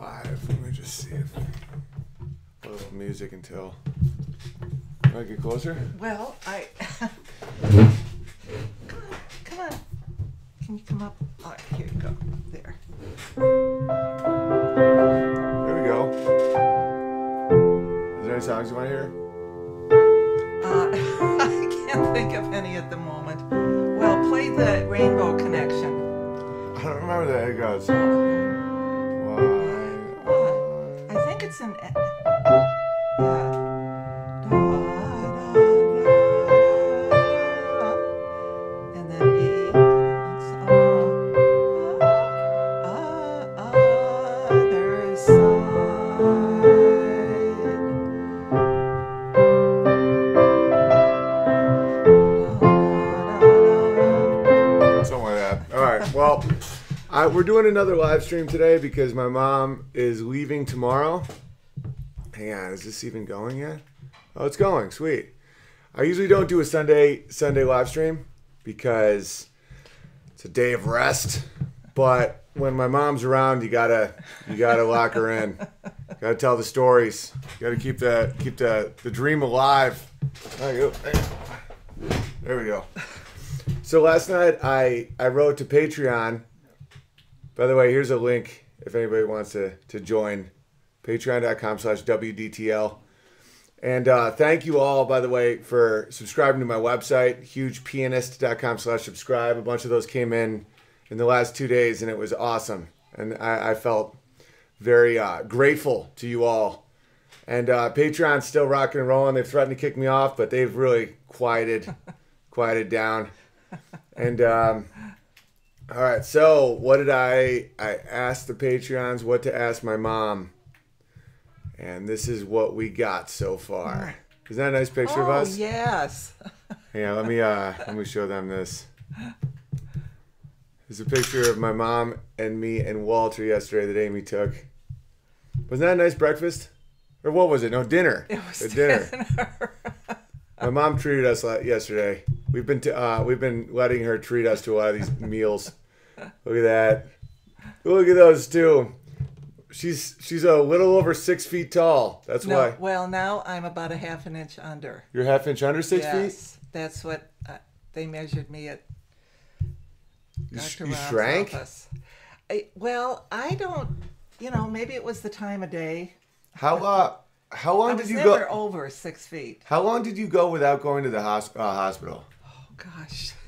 live. Let me just see if a little music until. Can I get closer? Well, I. come on, come on. Can you come up? All right, here you go. There. There we go. Is there any songs you want to hear? Uh, I can't think of any at the moment. Well, play the Rainbow Connection. I don't remember that. It goes. It's an. Doing another live stream today because my mom is leaving tomorrow. Hang on, is this even going yet? Oh, it's going. Sweet. I usually don't do a Sunday Sunday live stream because it's a day of rest. But when my mom's around, you gotta you gotta lock her in. You Gotta tell the stories. You Gotta keep the keep the the dream alive. There you go. There we go. So last night I I wrote to Patreon. By the way, here's a link if anybody wants to to join. Patreon.com slash WDTL. And uh, thank you all, by the way, for subscribing to my website, hugepianist.com slash subscribe. A bunch of those came in in the last two days, and it was awesome. And I, I felt very uh, grateful to you all. And uh, Patreon's still rocking and rolling. They've threatened to kick me off, but they've really quieted, quieted down. And um, all right, so what did I? I asked the Patreons what to ask my mom, and this is what we got so far. Is that a nice picture of Oh, us? yes. Yeah, let me uh let me show them this. There's a picture of my mom and me and Walter yesterday that Amy took. Wasn't that a nice breakfast? Or what was it? No, dinner. It was A dinner. My mom treated us yesterday. We've been t- uh, we've been letting her treat us to a lot of these meals. Look at that. Look at those two. She's she's a little over six feet tall. That's No, why well, now I'm about a half an inch under. you're half inch under six feet. yes, that's what uh, they measured me at You, Dr. you Rob's shrank. office. I, well, I don't. You know, maybe it was the time of day. How uh how long did you never go? over six feet. How long did you go without going to the hos- uh, hospital? Oh gosh.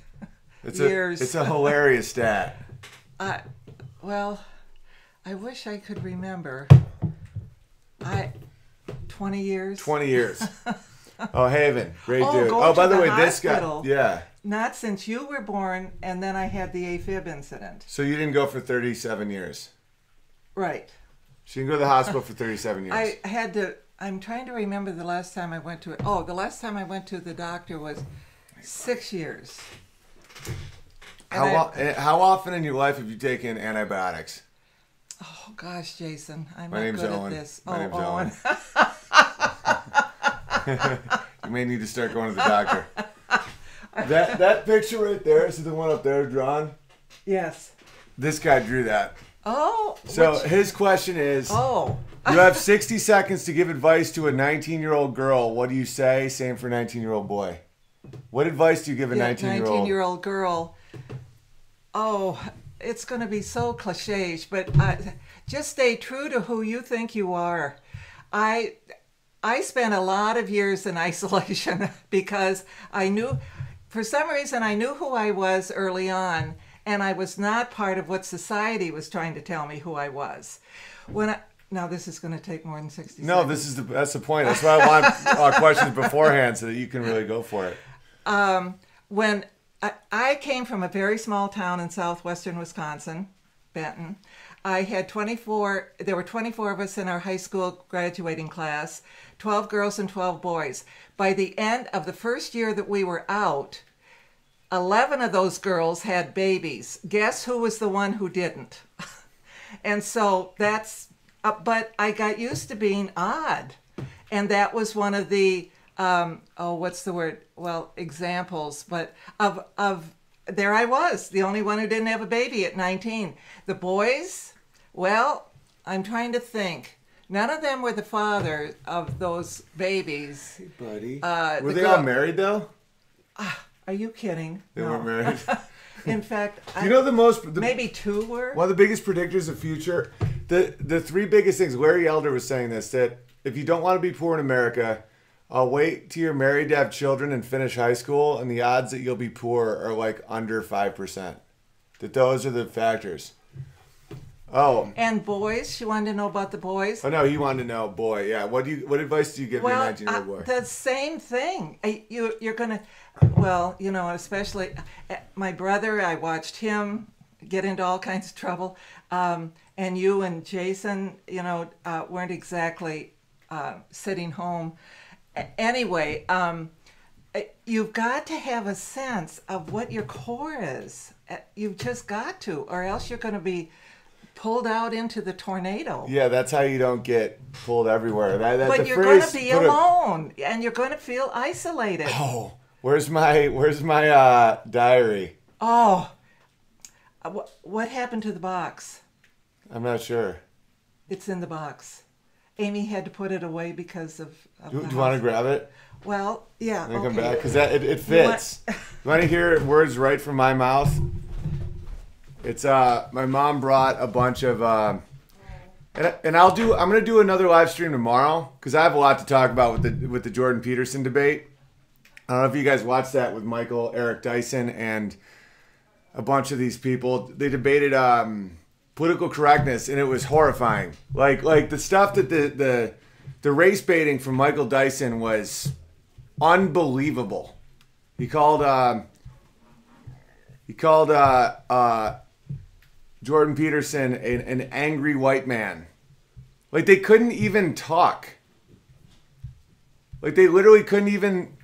It's Years. a it's a hilarious stat. I, well, I wish I could remember. I, twenty years. Twenty years. Oh, Haven, great Oh, dude. Oh, by the the way, this guy. Yeah. Not since you were born, and then I had the AFib incident. So you didn't go for thirty-seven years. Right. So you can go to the hospital for thirty-seven years. I had to. I'm trying to remember the last time I went to. Oh, the last time I went to the doctor was six years. how and I- o- eh, how often in your life have you taken antibiotics? Oh gosh, Jason, I'm My not name's good Owen. at this. My oh, name's Owen. You may need to start going to the doctor. that that picture right there is the one up there drawn. yes. This guy drew that. Oh. So which- his question is. oh. You have 60 seconds to give advice to a 19 year old girl. What do you say? Same for a 19 year old boy. What advice do you give a 19 year old? year old girl. Oh, it's going to be so cliche, but uh, just stay true to who you think you are. I I spent a lot of years in isolation because I knew, for some reason, I knew who I was early on, and I was not part of what society was trying to tell me who I was. When I now this is going to take more than sixty. No, seconds. this is the that's the point. That's why I want uh, questions beforehand so that you can really go for it. when I, I came from a very small town in southwestern Wisconsin, Benton. I had 24, there were 24 of us in our high school graduating class, 12 girls and 12 boys. By the end of the first year that we were out, 11 of those girls had babies. Guess who was the one who didn't? and so that's, uh, but I got used to being odd. And that was one of the, um, oh, what's the word? Well, examples, but of, of, there I was, the only one who didn't have a baby at 19. The boys, well, I'm trying to think. None of them were the father of those babies. Buddy. Uh, Were the they all married though? Are you kidding? They No. weren't married. In fact, I, you know the most the, maybe two were. one of the biggest predictors of future the the three biggest things larry elder was saying this that if you don't want to be poor in america i'll wait till you're married to have children and finish high school and the odds that you'll be poor are like under 5% that those are the factors oh And boys, she wanted to know about the boys. oh no he wanted to know boy yeah what do you what advice do you give Well, your 19 year old uh, boy the same thing. I- You you're gonna, well, you know, especially uh, my brother. I watched him get into all kinds of trouble, um, and you and Jason, you know, uh, weren't exactly uh, sitting home. A- Anyway, um, uh, you've got to have a sense of what your core is. Uh, You've just got to, or else you're going to be pulled out into the tornado. yeah that's how you don't get pulled everywhere that, that, But you're going to be put a- alone, and you're going to feel isolated. oh where's my where's my uh diary Oh, Uh, what what happened to the box? i'm not sure It's in the box. Amy had to put it away because of. of do, do you want to grab it Well, yeah. and okay. come back because that it, it You want- fits. You want to hear words right from my mouth? It's uh, my mom brought a bunch of um, and and I'll do. I'm gonna do another live stream tomorrow because I have a lot to talk about with the with the Jordan Peterson debate. I don't know if you guys watched that with Michael Eric Dyson and a bunch of these people. They debated um, political correctness, and it was horrifying. Like like the stuff that the the the race baiting from Michael Dyson was unbelievable. He called um, he called uh, uh, Jordan Peterson an, an angry white man. Like they couldn't even talk. Like they literally couldn't even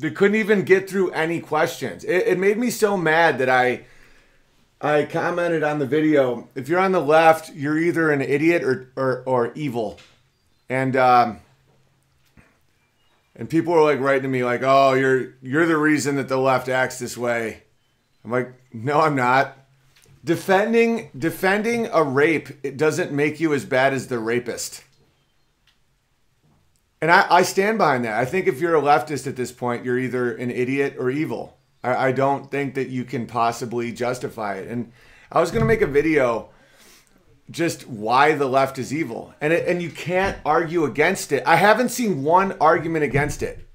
they couldn't even get through any questions. It, it made me so mad that I I commented on the video. If you're on the left, you're either an idiot or or, or evil. And um, and people were like writing to me like, "Oh, you're you're the reason that the left acts this way." I'm like, "No, I'm not." Defending defending a rape it doesn't make you as bad as the rapist. And I, I stand behind that. I think if you're a leftist at this point, you're either an idiot or evil. I, I don't think that you can possibly justify it. And I was going to make a video just why the left is evil. And, it, and you can't argue against it. I haven't seen one argument against it.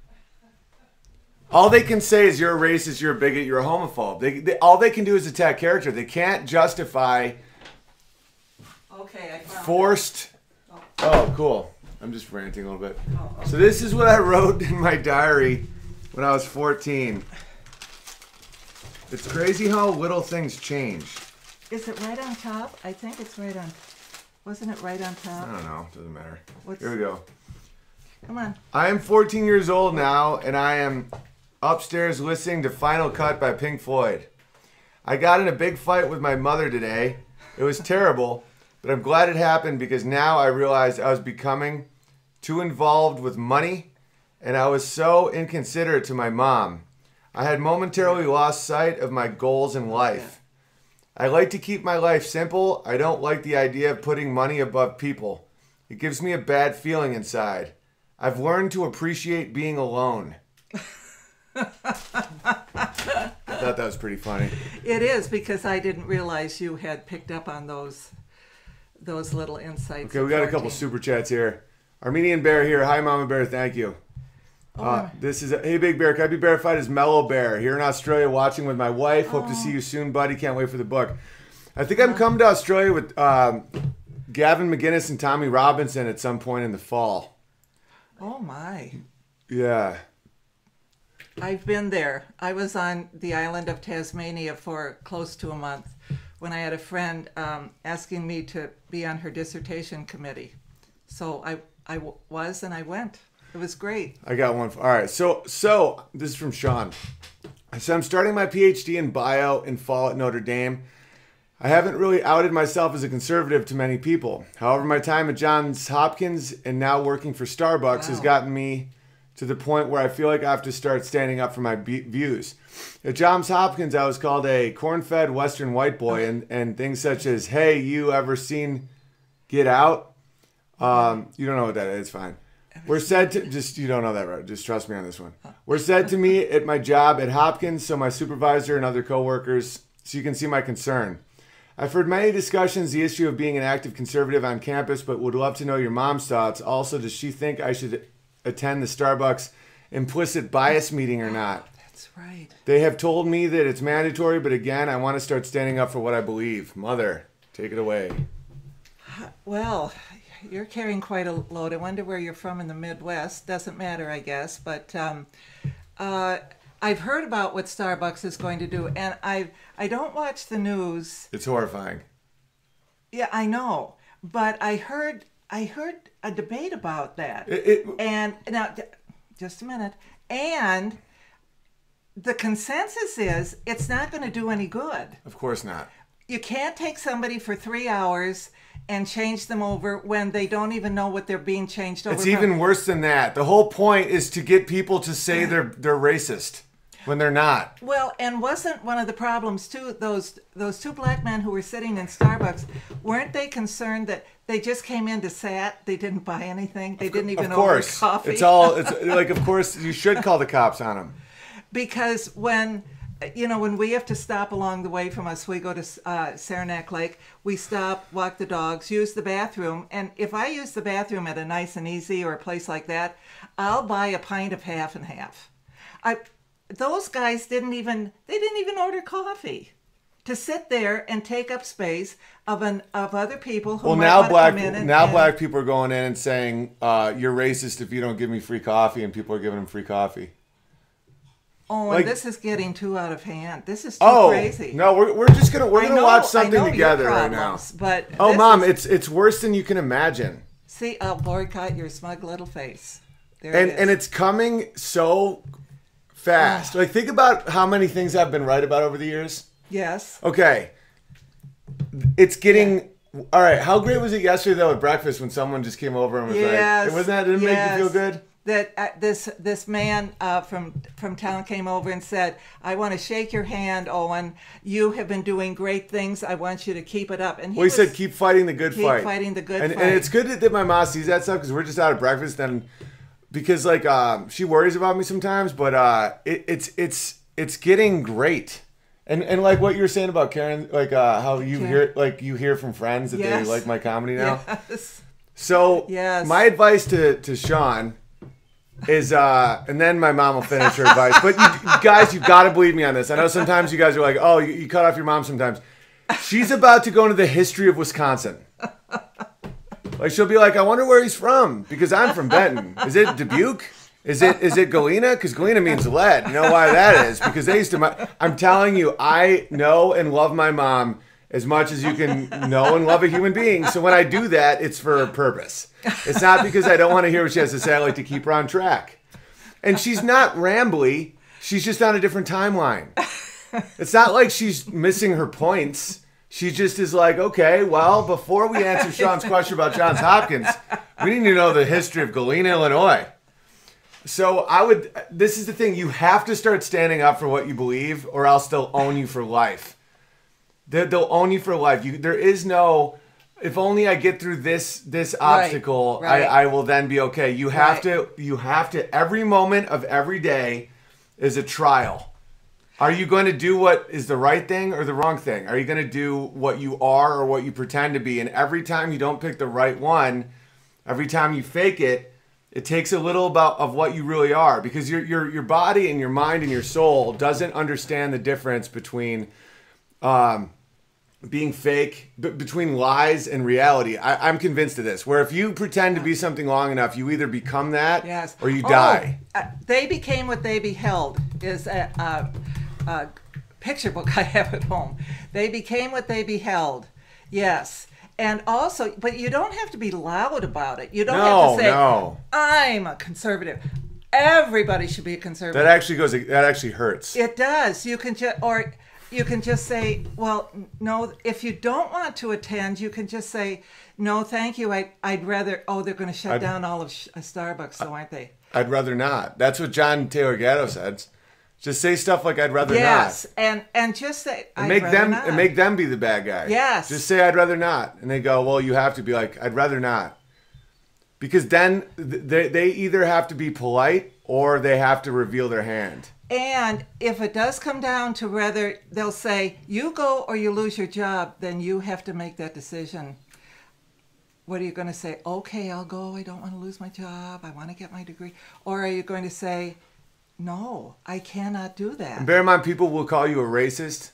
All they can say is you're a racist, you're a bigot, you're a homophobe. They, they, all they can do is attack character. They can't justify Okay, forced. Oh, oh cool. I'm just ranting a little bit. So this is what I wrote in my diary when I was 14. It's crazy how little things change. Is it right on top? I think it's right on. Wasn't it right on top? I don't know. Doesn't matter. What's- Here we go. Come on. I am 14 years old now, and I am upstairs listening to Final Cut by Pink Floyd. I got in a big fight with my mother today. It was terrible, but I'm glad it happened because now I realized I was becoming too involved with money, and I was so inconsiderate to my mom. I had momentarily lost sight of my goals in life. I like to keep my life simple. I don't like the idea of putting money above people. It gives me a bad feeling inside. I've learned to appreciate being alone. I thought that was pretty funny. It is because I didn't realize you had picked up on those those little insights. Okay, we got a couple super chats here. Armenian Bear here. Hi, Mama Bear. Thank you. Oh, Uh, this is a, hey Big Bear. Can I be verified as Mellow Bear here in Australia, watching with my wife. Hope to see you soon, buddy. Can't wait for the book. I think I'm coming to Australia with um, Gavin McInnes and Tommy Robinson at some point in the fall. Oh my! Yeah. I've been there. I was on the island of Tasmania for close to a month when I had a friend um, asking me to be on her dissertation committee. So I I w- was and I went. It was great. I got one. All right. So, so this is from Sean. So I'm starting my PhD in bio in fall at Notre Dame. I haven't really outed myself as a conservative to many people. However, my time at Johns Hopkins and now working for Starbucks has gotten me to the point where I feel like I have to start standing up for my be- views. At Johns Hopkins, I was called a corn-fed Western white boy, oh. and, and things such as, "Hey, you ever seen Get Out. Um, you don't know what that is. It's fine. We're said to just you don't know that right. Just trust me on this one. We're said to me at my job at Hopkins, so my supervisor and other coworkers, so you can see my concern. I've heard many discussions the issue of being an active conservative on campus, but would love to know your mom's thoughts. Also, does she think I should attend the Starbucks implicit bias meeting or not? That's right. They have told me that it's mandatory, but again, I want to start standing up for what I believe. Mother, take it away. Well, you're carrying quite a load. I wonder where you're from in the Midwest. Doesn't matter, I guess. But um, uh, I've heard about what Starbucks is going to do, and I I don't watch the news. It's horrifying. Yeah, I know, but I heard I heard a debate about that. It, it, and now, just a minute. And the consensus is it's not going to do any good. of course not. You can't take somebody for three hours and change them over when they don't even know what they're being changed over. It's from. even worse than that. The whole point is to get people to say they're they're racist when they're not. Well, and wasn't one of the problems too those those two black men who were sitting in Starbucks weren't they concerned that they just came in to sat, they didn't buy anything, they didn't even Of course, order coffee. it's all. It's like, of course, you should call the cops on them. because when you know when we have to stop along the way from us we go to uh, saranac lake we stop walk the dogs use the bathroom and if i use the bathroom at a nice and easy or a place like that i'll buy a pint of half and half i those guys didn't even they didn't even order coffee to sit there and take up space of an of other people who Well, now black and, now and- black people are going in and saying uh, you're racist if you don't give me free coffee, and people are giving them free coffee. Oh and like- this is getting too out of hand this is too Oh crazy no, we're, we're just gonna we're I gonna know- watch something together right now. but Oh, mom, is- it's it's worse than you can imagine. See, oh, I'll boycott your smug little face. There and it is. and it's coming so fast. Ah. like think about how many things I've been right about over the years. yes. Okay, it's getting all right. How great was it yesterday though at breakfast when someone just came over and was Yes. like, "Wasn't that didn't yes. make you feel good?" That uh, this this man uh, from from town came over and said, "I want to shake your hand, Owen. You have been doing great things. I want you to keep it up." And he Well, he was, said, "Keep fighting the good Keep fight." fighting the good and, fight. And it's good that, my mom sees that stuff because we're just out of breakfast and because like um, she worries about me sometimes, but uh, it, it's it's it's getting great. And and like what you were saying about Karen, like uh, how you Karen. hear like you hear from friends that Yes. they like my comedy now. Yes. So Yes. my advice to to Sean is uh and then my mom will finish her advice. But you, guys, you've got to believe me on this. I know sometimes you guys are like, oh, you, you cut off your mom sometimes. She's about to go into the history of Wisconsin. Like she'll be like, I wonder where he's from because I'm from Benton. Is it Dubuque? Is it is it Galena? Because Galena means lead. You know why that is? Because they used to. My, I'm telling you, I know and love my mom as much as you can know and love a human being. So when I do that, it's for a purpose. It's not because I don't want to hear what she has to say. I like to keep her on track. And she's not rambly. She's just on a different timeline. It's not like she's missing her points. She just is like, okay, well, before we answer Sean's question about Johns Hopkins, we need to know the history of Galena, Illinois. So I would. This is the thing. You have to start standing up for what you believe, or else they'll own you for life. They- They'll own you for life. You, there is no. If only I get through this this obstacle, right. I, I will then be okay. You have Right. to. You have to. Every moment of every day is a trial. Are you going to do what is the right thing or the wrong thing? Are you going to do what you are or what you pretend to be? And every time you don't pick the right one, every time you fake it, it takes a little about of what you really are because your your your body and your mind and your soul doesn't understand the difference between um, being fake b- between lies and reality. I, I'm convinced of this. Where if you pretend to be something long enough, you either become that Yes. or you Oh, die. uh, they became what they beheld is a, a, a picture book I have at home. They became what they beheld. Yes. And also, but you don't have to be loud about it. You don't No, have to say, no. I'm a conservative. Everybody should be a conservative. That actually goes. That actually hurts. It does. You can just, or you can just say, well, no. If you don't want to attend, you can just say, no, thank you. I, I'd rather. Oh, they're going to shut I'd- down all of Sh- uh, Starbucks, so aren't they? I'd rather not. That's what John Taylor Gatto said. Just say stuff like I'd rather Yes, not. and and just say And I'd make them not. and make them be the bad guy. Yes. Just say I'd rather not, and they go, well, you have to be like I'd rather not, because then they they either have to be polite or they have to reveal their hand. And if it does come down to whether they'll say you go or you lose your job, then you have to make that decision. What are you going to say? Okay, I'll go. I don't want to lose my job. I want to get my degree. Or are you going to say, no, I cannot do that? Bear in mind, people will call you a racist.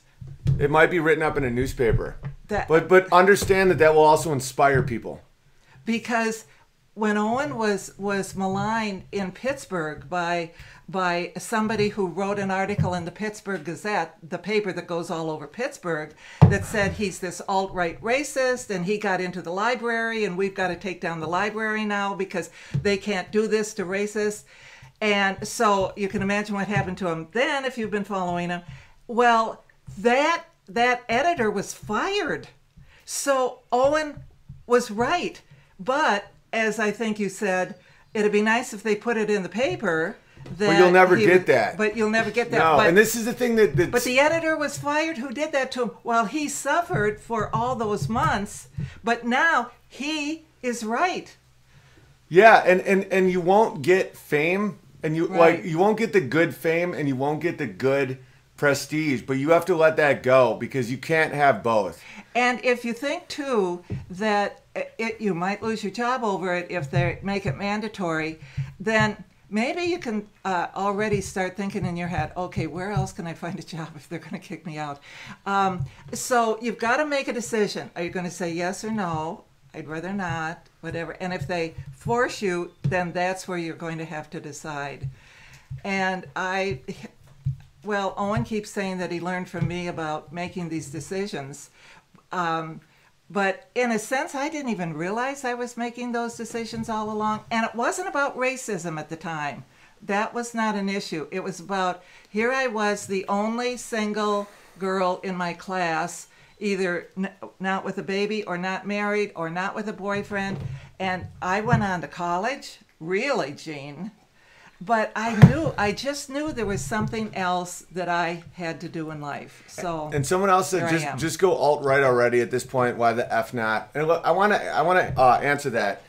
It might be written up in a newspaper, That- but but understand that that will also inspire people. because when Owen was was maligned in Pittsburgh by by somebody who wrote an article in the Pittsburgh Gazette, the paper that goes all over Pittsburgh, that said he's this alt right racist and he got into the library and we've got to take down the library now because they can't do this to racists. And so you can imagine what happened to him then if you've been following him. Well, that that editor was fired. So Owen was right. But as I think you said, it'd be nice if they put it in the paper. That you'll never get would- that. But you'll never get that. No, but, and this is the thing that that's, but the editor was fired who did that to him while he suffered for all those months. But now he is right. Yeah, and, and and you won't get fame, and you Right. like you won't get the good fame, and you won't get the good prestige. But you have to let that go because you can't have both. And if you think too that it, you might lose your job over it if they make it mandatory, then maybe you can uh, already start thinking in your head, okay, where else can I find a job if they're going to kick me out? Um, so you've got to make a decision. Are you going to say yes or no? I'd rather not, whatever. And if they force you, then that's where you're going to have to decide. And I, well, Owen keeps saying that he learned from me about making these decisions. Um, but in a sense, I didn't even realize I was making those decisions all along. And it wasn't about racism at the time. That was not an issue. It was about here I was, the only single girl in my class, either not with a baby or not married or not with a boyfriend. And I went on to college. Really, Jean? But I knew, I just knew there was something else that I had to do in life. So, And someone else said just just go alt right already at this point. Why the f not? And look, I want to I want to uh, answer that.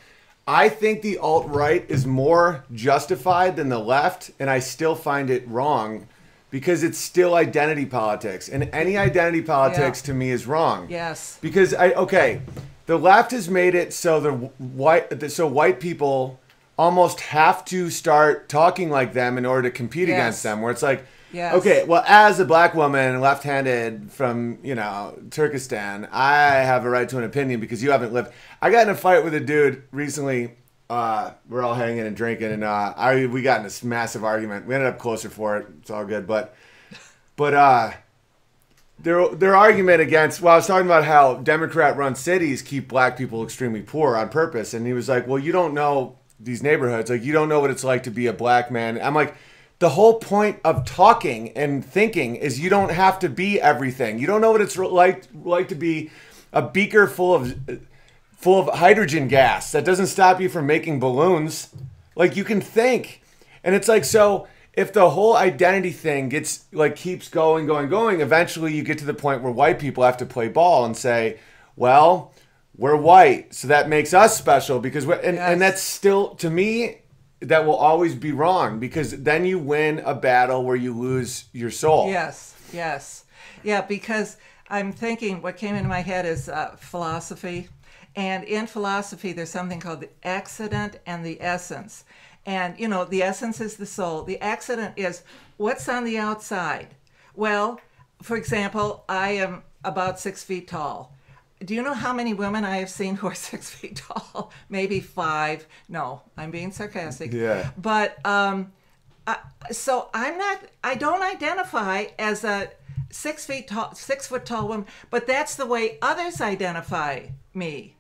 I think the alt right is more justified than the left, and I still find it wrong because it's still identity politics, and any identity politics Yeah. to me is wrong. yes. Because I okay, the left has made it so the white so white people almost have to start talking like them in order to compete Yes. against them. Where it's like, Yes. okay, well, as a black woman, left-handed from you know Turkestan, I have a right to an opinion because you haven't lived. I got in a fight with a dude recently. Uh, we're all hanging and drinking, and uh, I we got in this massive argument. We ended up closer for it. It's all good, but but uh their their argument against well, I was talking about how Democrat run cities keep black people extremely poor on purpose, and he was like, "Well, you don't know these neighborhoods. Like, you don't know what it's like to be a black man." I'm like, the whole point of talking and thinking is you don't have to be everything. You don't know what it's like like to be a beaker full of full of hydrogen gas that doesn't stop you from making balloons. Like you can think. And it's like so if the whole identity thing gets like keeps going going going eventually you get to the point where white people have to play ball and say, "Well, we're white, so that makes us special because we're, and, Yes. and that's still to me that will always be wrong because then you win a battle where you lose your soul. Yes, yes. Yeah, because I'm thinking what came into my head is uh, philosophy. And in philosophy, there's something called the accident and the essence. And, you know, the essence is the soul. The accident is what's on the outside. Well, for example, I am about six feet tall. Do you know how many women I have seen who are six feet tall? Maybe five. No, I'm being sarcastic. Yeah. But um, I, so I'm not. I don't identify as a six feet tall, six foot tall woman. But that's the way others identify me.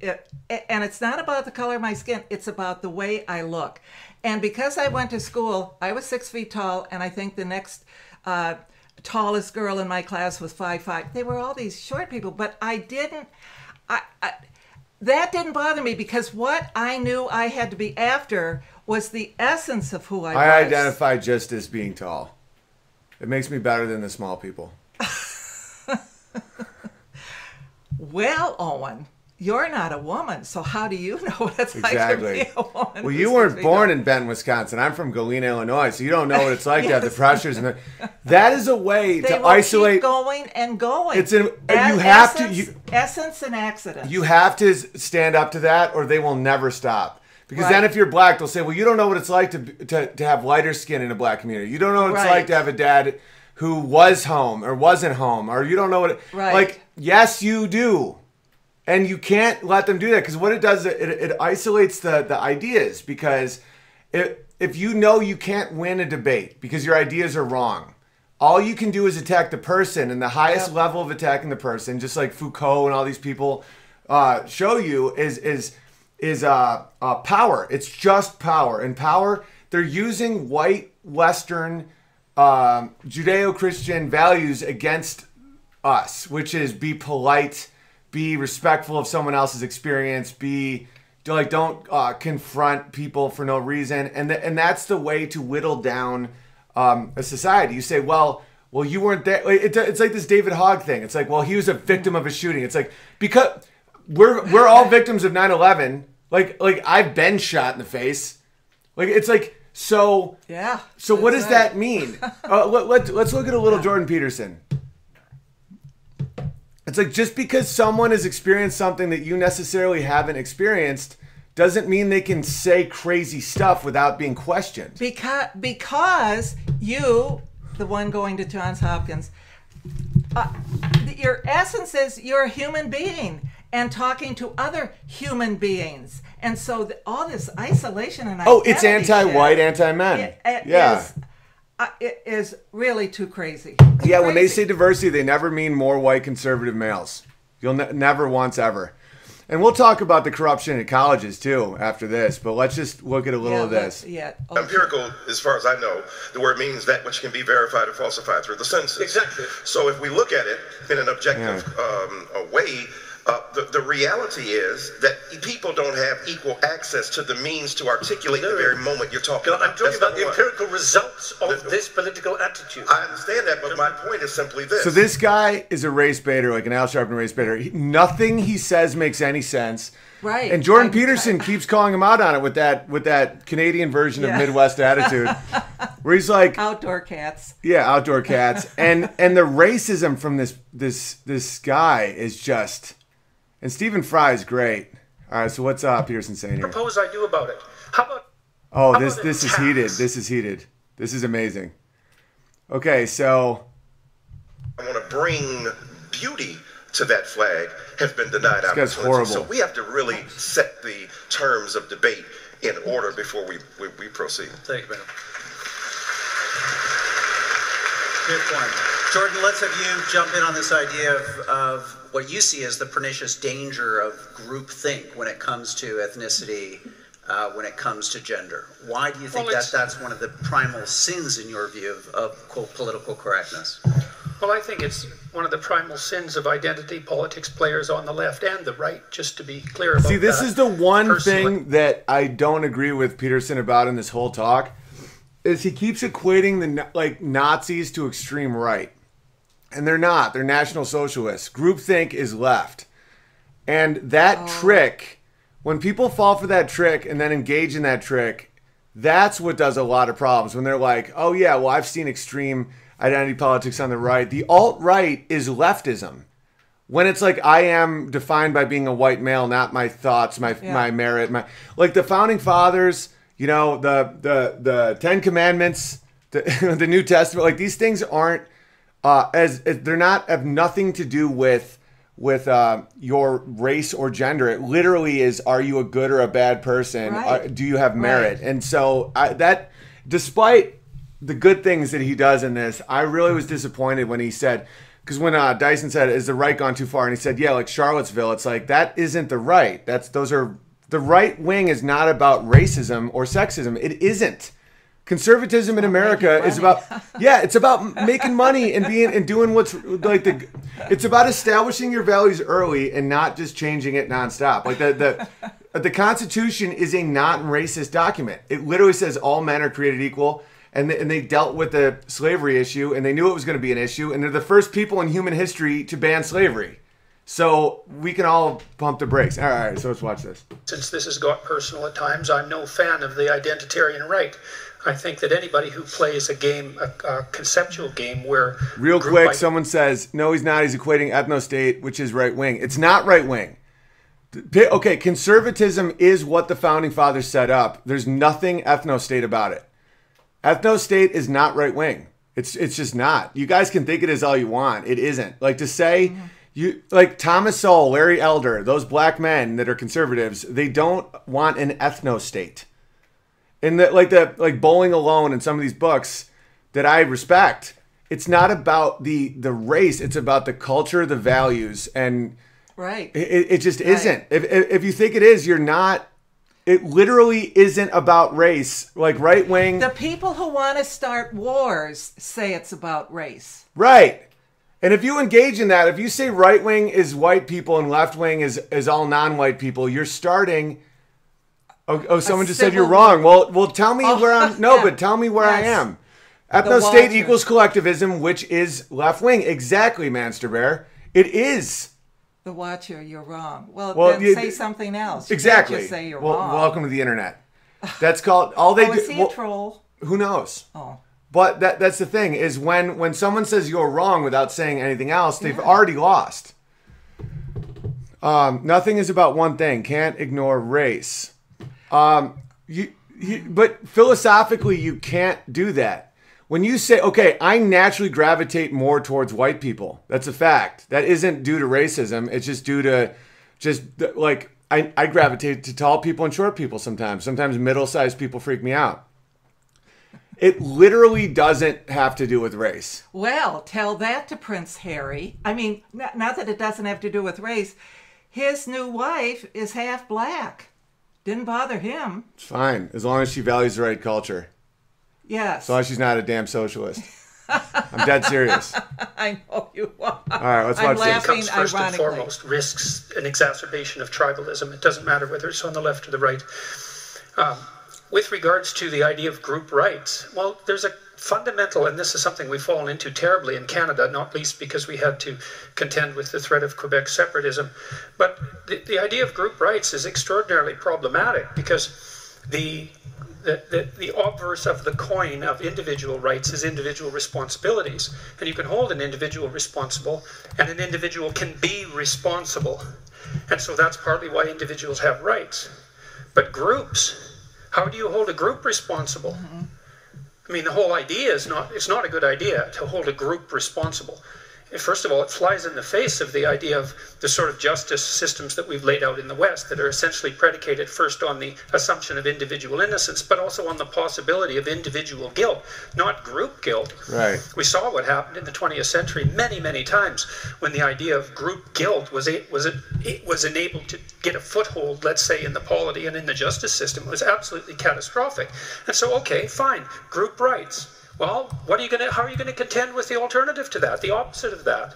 It, and it's not about the color of my skin. It's about the way I look. And because I went to school, I was six feet tall, and I think the next uh, tallest girl in my class was five five. They were all these short people, but I didn't. I, I that didn't bother me because what I knew I had to be after was the essence of who I, I was. identify just as being tall. It makes me better than the small people. Well, Owen, you're not a woman, so how do you know what it's like to be a woman? Well, you weren't to born in Benton, Wisconsin. I'm from Galena, Illinois, so you don't know what it's like to have the pressures. And the, that is a way They to will isolate. keep going and going. It's an- you have to- essence, you- essence and accident. You have to stand up to that, or they will never stop. Because then, if you're black, they'll say, "Well, you don't know what it's like to to, to have lighter skin in a black community. You don't know what it's Right. like to have a dad who was home or wasn't home, or you don't know what it Right. like." Yes, you do, and you can't let them do that because what it does, it, it isolates the the ideas. Because if if you know you can't win a debate because your ideas are wrong, all you can do is attack the person, and the highest Yep. level of attacking the person, just like Foucault and all these people uh, show you, is is is uh, uh, power. It's just power, and power. They're using white Western um, Judeo-Christian values against us, which is be polite, be respectful of someone else's experience, be like don't uh, confront people for no reason, and th- and that's the way to whittle down um, a society. You say, well, well, you weren't there. It, it's like this David Hogg thing. It's like, well, he was a victim of a shooting. It's like because we're we're all victims of 9/11. Like like I've been shot in the face. Like it's like so. yeah. So what does right. that mean? uh, let, let, let's look at a little Jordan Peterson. It's like just because someone has experienced something that you necessarily haven't experienced doesn't mean they can say crazy stuff without being questioned. Because because you, the one going to Johns Hopkins, uh, your essence is you're a human being and talking to other human beings, and so the, all this isolation and Oh, it's anti-white, anti-men. it- it yeah. is, uh, it is really too crazy. Yeah, when they say diversity, they never mean more white conservative males. You'll ne- never once ever. And we'll talk about the corruption in colleges too after this, but let's just look at a little yeah, of this. Yeah. okay. Empirical, as far as I know, the word means that which can be verified or falsified through the census. Exactly. So if we look at it in an objective um, a way, uh, the, the reality is that people don't have equal access to the means to articulate the very moment you're talking about. I'm talking That's about the one. empirical results of The- this political attitude. I understand that, but my point is simply this. So this guy is a race baiter, like an Al Sharpton race baiter. He, nothing he says makes any sense. Right. And Jordan I- Peterson keeps calling him out on it with that with that Canadian version Yeah. of Midwest attitude, where he's like, Outdoor cats. yeah, outdoor cats, and and the racism from this this this guy is just, and Stephen Fry is great. All right, so what's uh, Peterson saying here? Propose I do about it. How about Oh, How this about this is tax? heated. This is heated. This is amazing. Okay, so I want to bring beauty to that flag have been denied guy's opportunity. horrible. So we have to really set the terms of debate in order before we, we, we proceed. Thank you, madam. Good point. Jordan, let's have you jump in on this idea of, of what you see as the pernicious danger of groupthink when it comes to ethnicity, uh, when it comes to gender. Why do you think Well, that that's one of the primal sins in your view of, of quote political correctness? Well, I think it's one of the primal sins of identity politics players on the left and the right, just to be clear about See, this that. is the one Personally. thing that I don't agree with Peterson about in this whole talk is he keeps equating the like Nazis to extreme right. And they're not. They're national socialists. Groupthink is left. And that oh. trick, when people fall for that trick and then engage in that trick, that's what does a lot of problems. When they're like, oh, yeah, well, I've seen extreme identity politics on the right. The alt right is leftism when it's like I am defined by being a white male, not my thoughts, my Yeah. my merit, my like the founding fathers, you know, the the the Ten Commandments, the, the New Testament, like these things aren't uh, as, as they're not have nothing to do with with uh, your race or gender. It literally is: Are you a good or a bad person? Right. Uh, do you have merit? Right. And so I, that, despite the good things that he does in this, I really was disappointed when he said, because when uh, Dyson said, "Is the right gone too far?" and he said, "Yeah, like Charlottesville," it's like that isn't the right. That's those are the right wing is not about racism or sexism. It isn't. Conservatism in oh, America is about yeah, it's about making money and being and doing what's like the. It's about establishing your values early and not just changing it nonstop. Like the the the Constitution is a non-racist document. It literally says all men are created equal, and they, and they dealt with the slavery issue, and they knew it was going to be an issue, and they're the first people in human history to ban slavery. So we can all pump the brakes. All right, all right so let's watch this. Since this has got personal at times, I'm no fan of the identitarian right. I think that anybody who plays a game, a, a conceptual game where Real quick, someone says, no, he's not. He's equating ethno state, which is right wing. It's not right wing. Okay, conservatism is what the founding fathers set up. There's nothing ethno state about it. Ethno state is not right wing. It's it's just not. You guys can think it is all you want. It isn't. Like to say you like Thomas Sowell, Larry Elder, those black men that are conservatives, they don't want an ethno state. And that like the like bowling alone and some of these books that I respect, it's not about the the race. It's about the culture, the values, and Right. it, it just isn't. If, if if you think it is, you're not. It literally isn't about race. Like right wing, The people who want to start wars say it's about race. right? And if you engage in that, if you say right wing is white people and left wing is is all non-white people, you're starting. Oh, oh someone just said you're wrong. Well, well, tell me Oh, where I'm. No, yeah. but tell me where I am. Ethno state equals collectivism, which is left wing. Exactly, Manster Bear. It is. The Watcher, you're wrong. Well, Well, then you- say something else. You Exactly. Just say you're well, wrong. welcome to the internet. That's called all they Oh, do. well, a troll? who knows? Oh. But that that's the thing is when when someone says you're wrong without saying anything else, they've already lost. Um, nothing is about one thing. Can't ignore race. Um, you, you, but philosophically, you can't do that. When you say, okay, I naturally gravitate more towards white people, that's a fact. That isn't due to racism. It's just due to just like I, I gravitate to tall people and short people sometimes. Sometimes middle sized people freak me out. It literally doesn't have to do with race. Well, tell that to Prince Harry. I mean, not, not that it doesn't have to do with race. His new wife is half black. Didn't bother him. It's fine as long as she values the right culture. Yes. As long as she's not a damn socialist. I'm dead serious. I know you are. All right, let's I'm watch this. laughing comes first and foremost risks an exacerbation of tribalism. It doesn't matter whether it's on the left or the right. Um, with regards to the idea of group rights, well, there's a fundamental, and this is something we've fallen into terribly in Canada, not least because we had to contend with the threat of Quebec separatism. But the, the idea of group rights is extraordinarily problematic because the the, the, the obverse of the coin of individual rights is individual responsibilities. And you can hold an individual responsible, and an individual can be responsible. And so that's partly why individuals have rights. But groups, how do you hold a group responsible? Mm-hmm. I mean, the whole idea is not, it's not a good idea to hold a group responsible. First of all, it flies in the face of the idea of the sort of justice systems that we've laid out in the West that are essentially predicated first on the assumption of individual innocence, but also on the possibility of individual guilt, not group guilt. Right. We saw what happened in the 20th century many, many times when the idea of group guilt was a, was a, it was enabled to get a foothold, let's say, in the polity and in the justice system. It was absolutely catastrophic. And so, okay, fine, group rights. Well, what are you going to? How are you going to contend with the alternative to that, the opposite of that?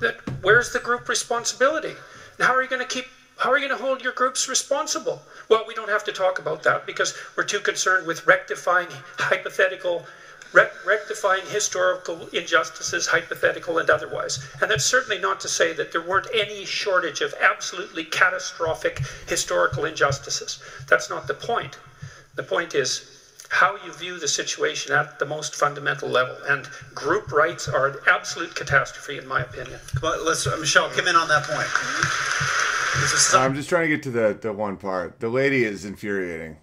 That where's the group responsibility? And how are you going to keep? How are you going to hold your groups responsible? Well, we don't have to talk about that because we're too concerned with rectifying hypothetical, rec- rectifying historical injustices, hypothetical and otherwise. And that's certainly not to say that there weren't any shortage of absolutely catastrophic historical injustices. That's not the point. The point is how you view the situation at the most fundamental level. And group rights are an absolute catastrophe, in my opinion. But let's, uh, Michelle, come in on that point. This is some I'm just trying to get to the, the one part. The lady is infuriating.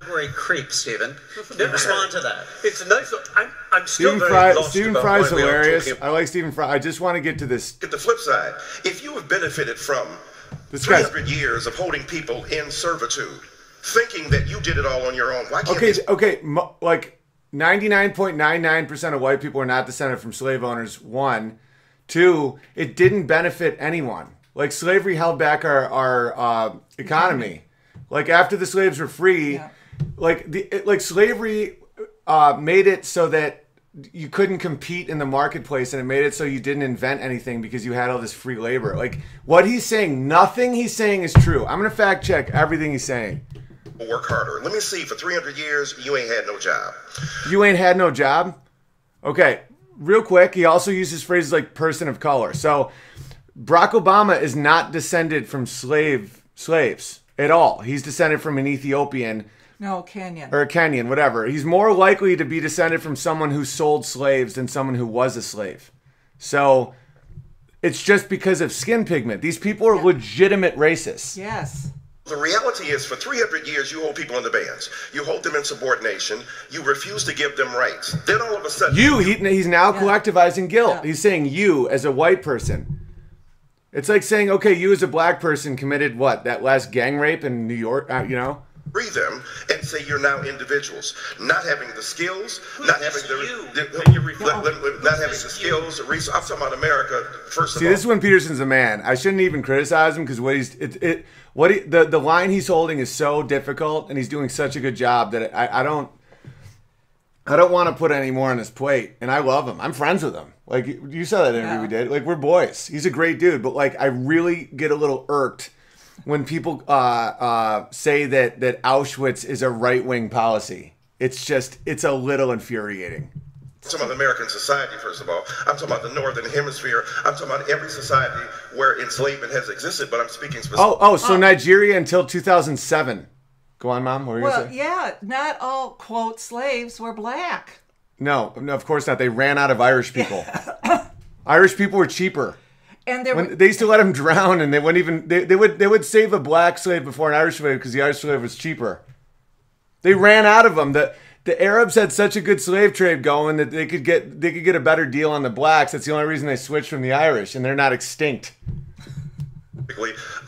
category creep, Stephen. Respond to that. It's a nice. I'm, I'm still Stephen very Fry, lost Stephen about Fry's why we are hilarious. I like Stephen Fry. I just want to get to this. At the flip side, if you have benefited from This guy's 300 years of holding people in servitude, thinking that you did it all on your own, why can't okay. these Okay, mo- like 99.99% of white people are not descended from slave owners. One, two, it didn't benefit anyone. Like slavery held back our our uh, economy. Like after the slaves were free, Yeah. like the it, like slavery uh, made it so that you couldn't compete in the marketplace, and it made it so you didn't invent anything because you had all this free labor. Like what he's saying, nothing he's saying is true. I'm gonna fact check everything he's saying. Work harder. Let me see, for 300 years, you ain't had no job. You ain't had no job. Okay, real quick. He also uses phrases like person of color. So Barack Obama is not descended from slave slaves at all. He's descended from an Ethiopian No, Kenyan. or a Kenyan, whatever. He's more likely to be descended from someone who sold slaves than someone who was a slave. So it's just because of skin pigment. These people are legitimate racists. yes. The reality is, for 300 years, you hold people in the bands. You hold them in subordination. You refuse to give them rights. Then all of a sudden, You, he, he's now Yeah. collectivizing guilt. Yeah. He's saying you as a white person. It's like saying, okay, you as a black person committed what? That last gang rape in New York, uh, you know? free them and say you're now individuals, not having the skills, not having the, you the- that you're referring let- let- not having the skills, the resources. I'm talking about America first of See, all. this is when Peterson's a man. I shouldn't even criticize him because what he's it, it what he the the line he's holding is so difficult, and he's doing such a good job that I I don't I don't want to put any more on his plate. And I love him. I'm friends with him. Like you saw that interview we did. Like we're boys. He's a great dude. But like I really get a little irked when people uh, uh, say that that Auschwitz is a right wing policy. It's just it's a little infuriating. I'm talking about American society, first of all. I'm talking about the Northern Hemisphere. I'm talking about every society where enslavement has existed, but I'm speaking specifically. Oh, oh, so oh. Nigeria until 2007. Go on, mom. What were you Well, gonna yeah, not all quote slaves were black. No, no, of course not. They ran out of Irish people. Irish people were cheaper. And there were they used to let them drown, and they wouldn't even. They, they would they would save a black slave before an Irish slave because the Irish slave was cheaper. They ran out of them. The the Arabs had such a good slave trade going that they could get they could get a better deal on the blacks. That's the only reason they switched from the Irish, and they're not extinct.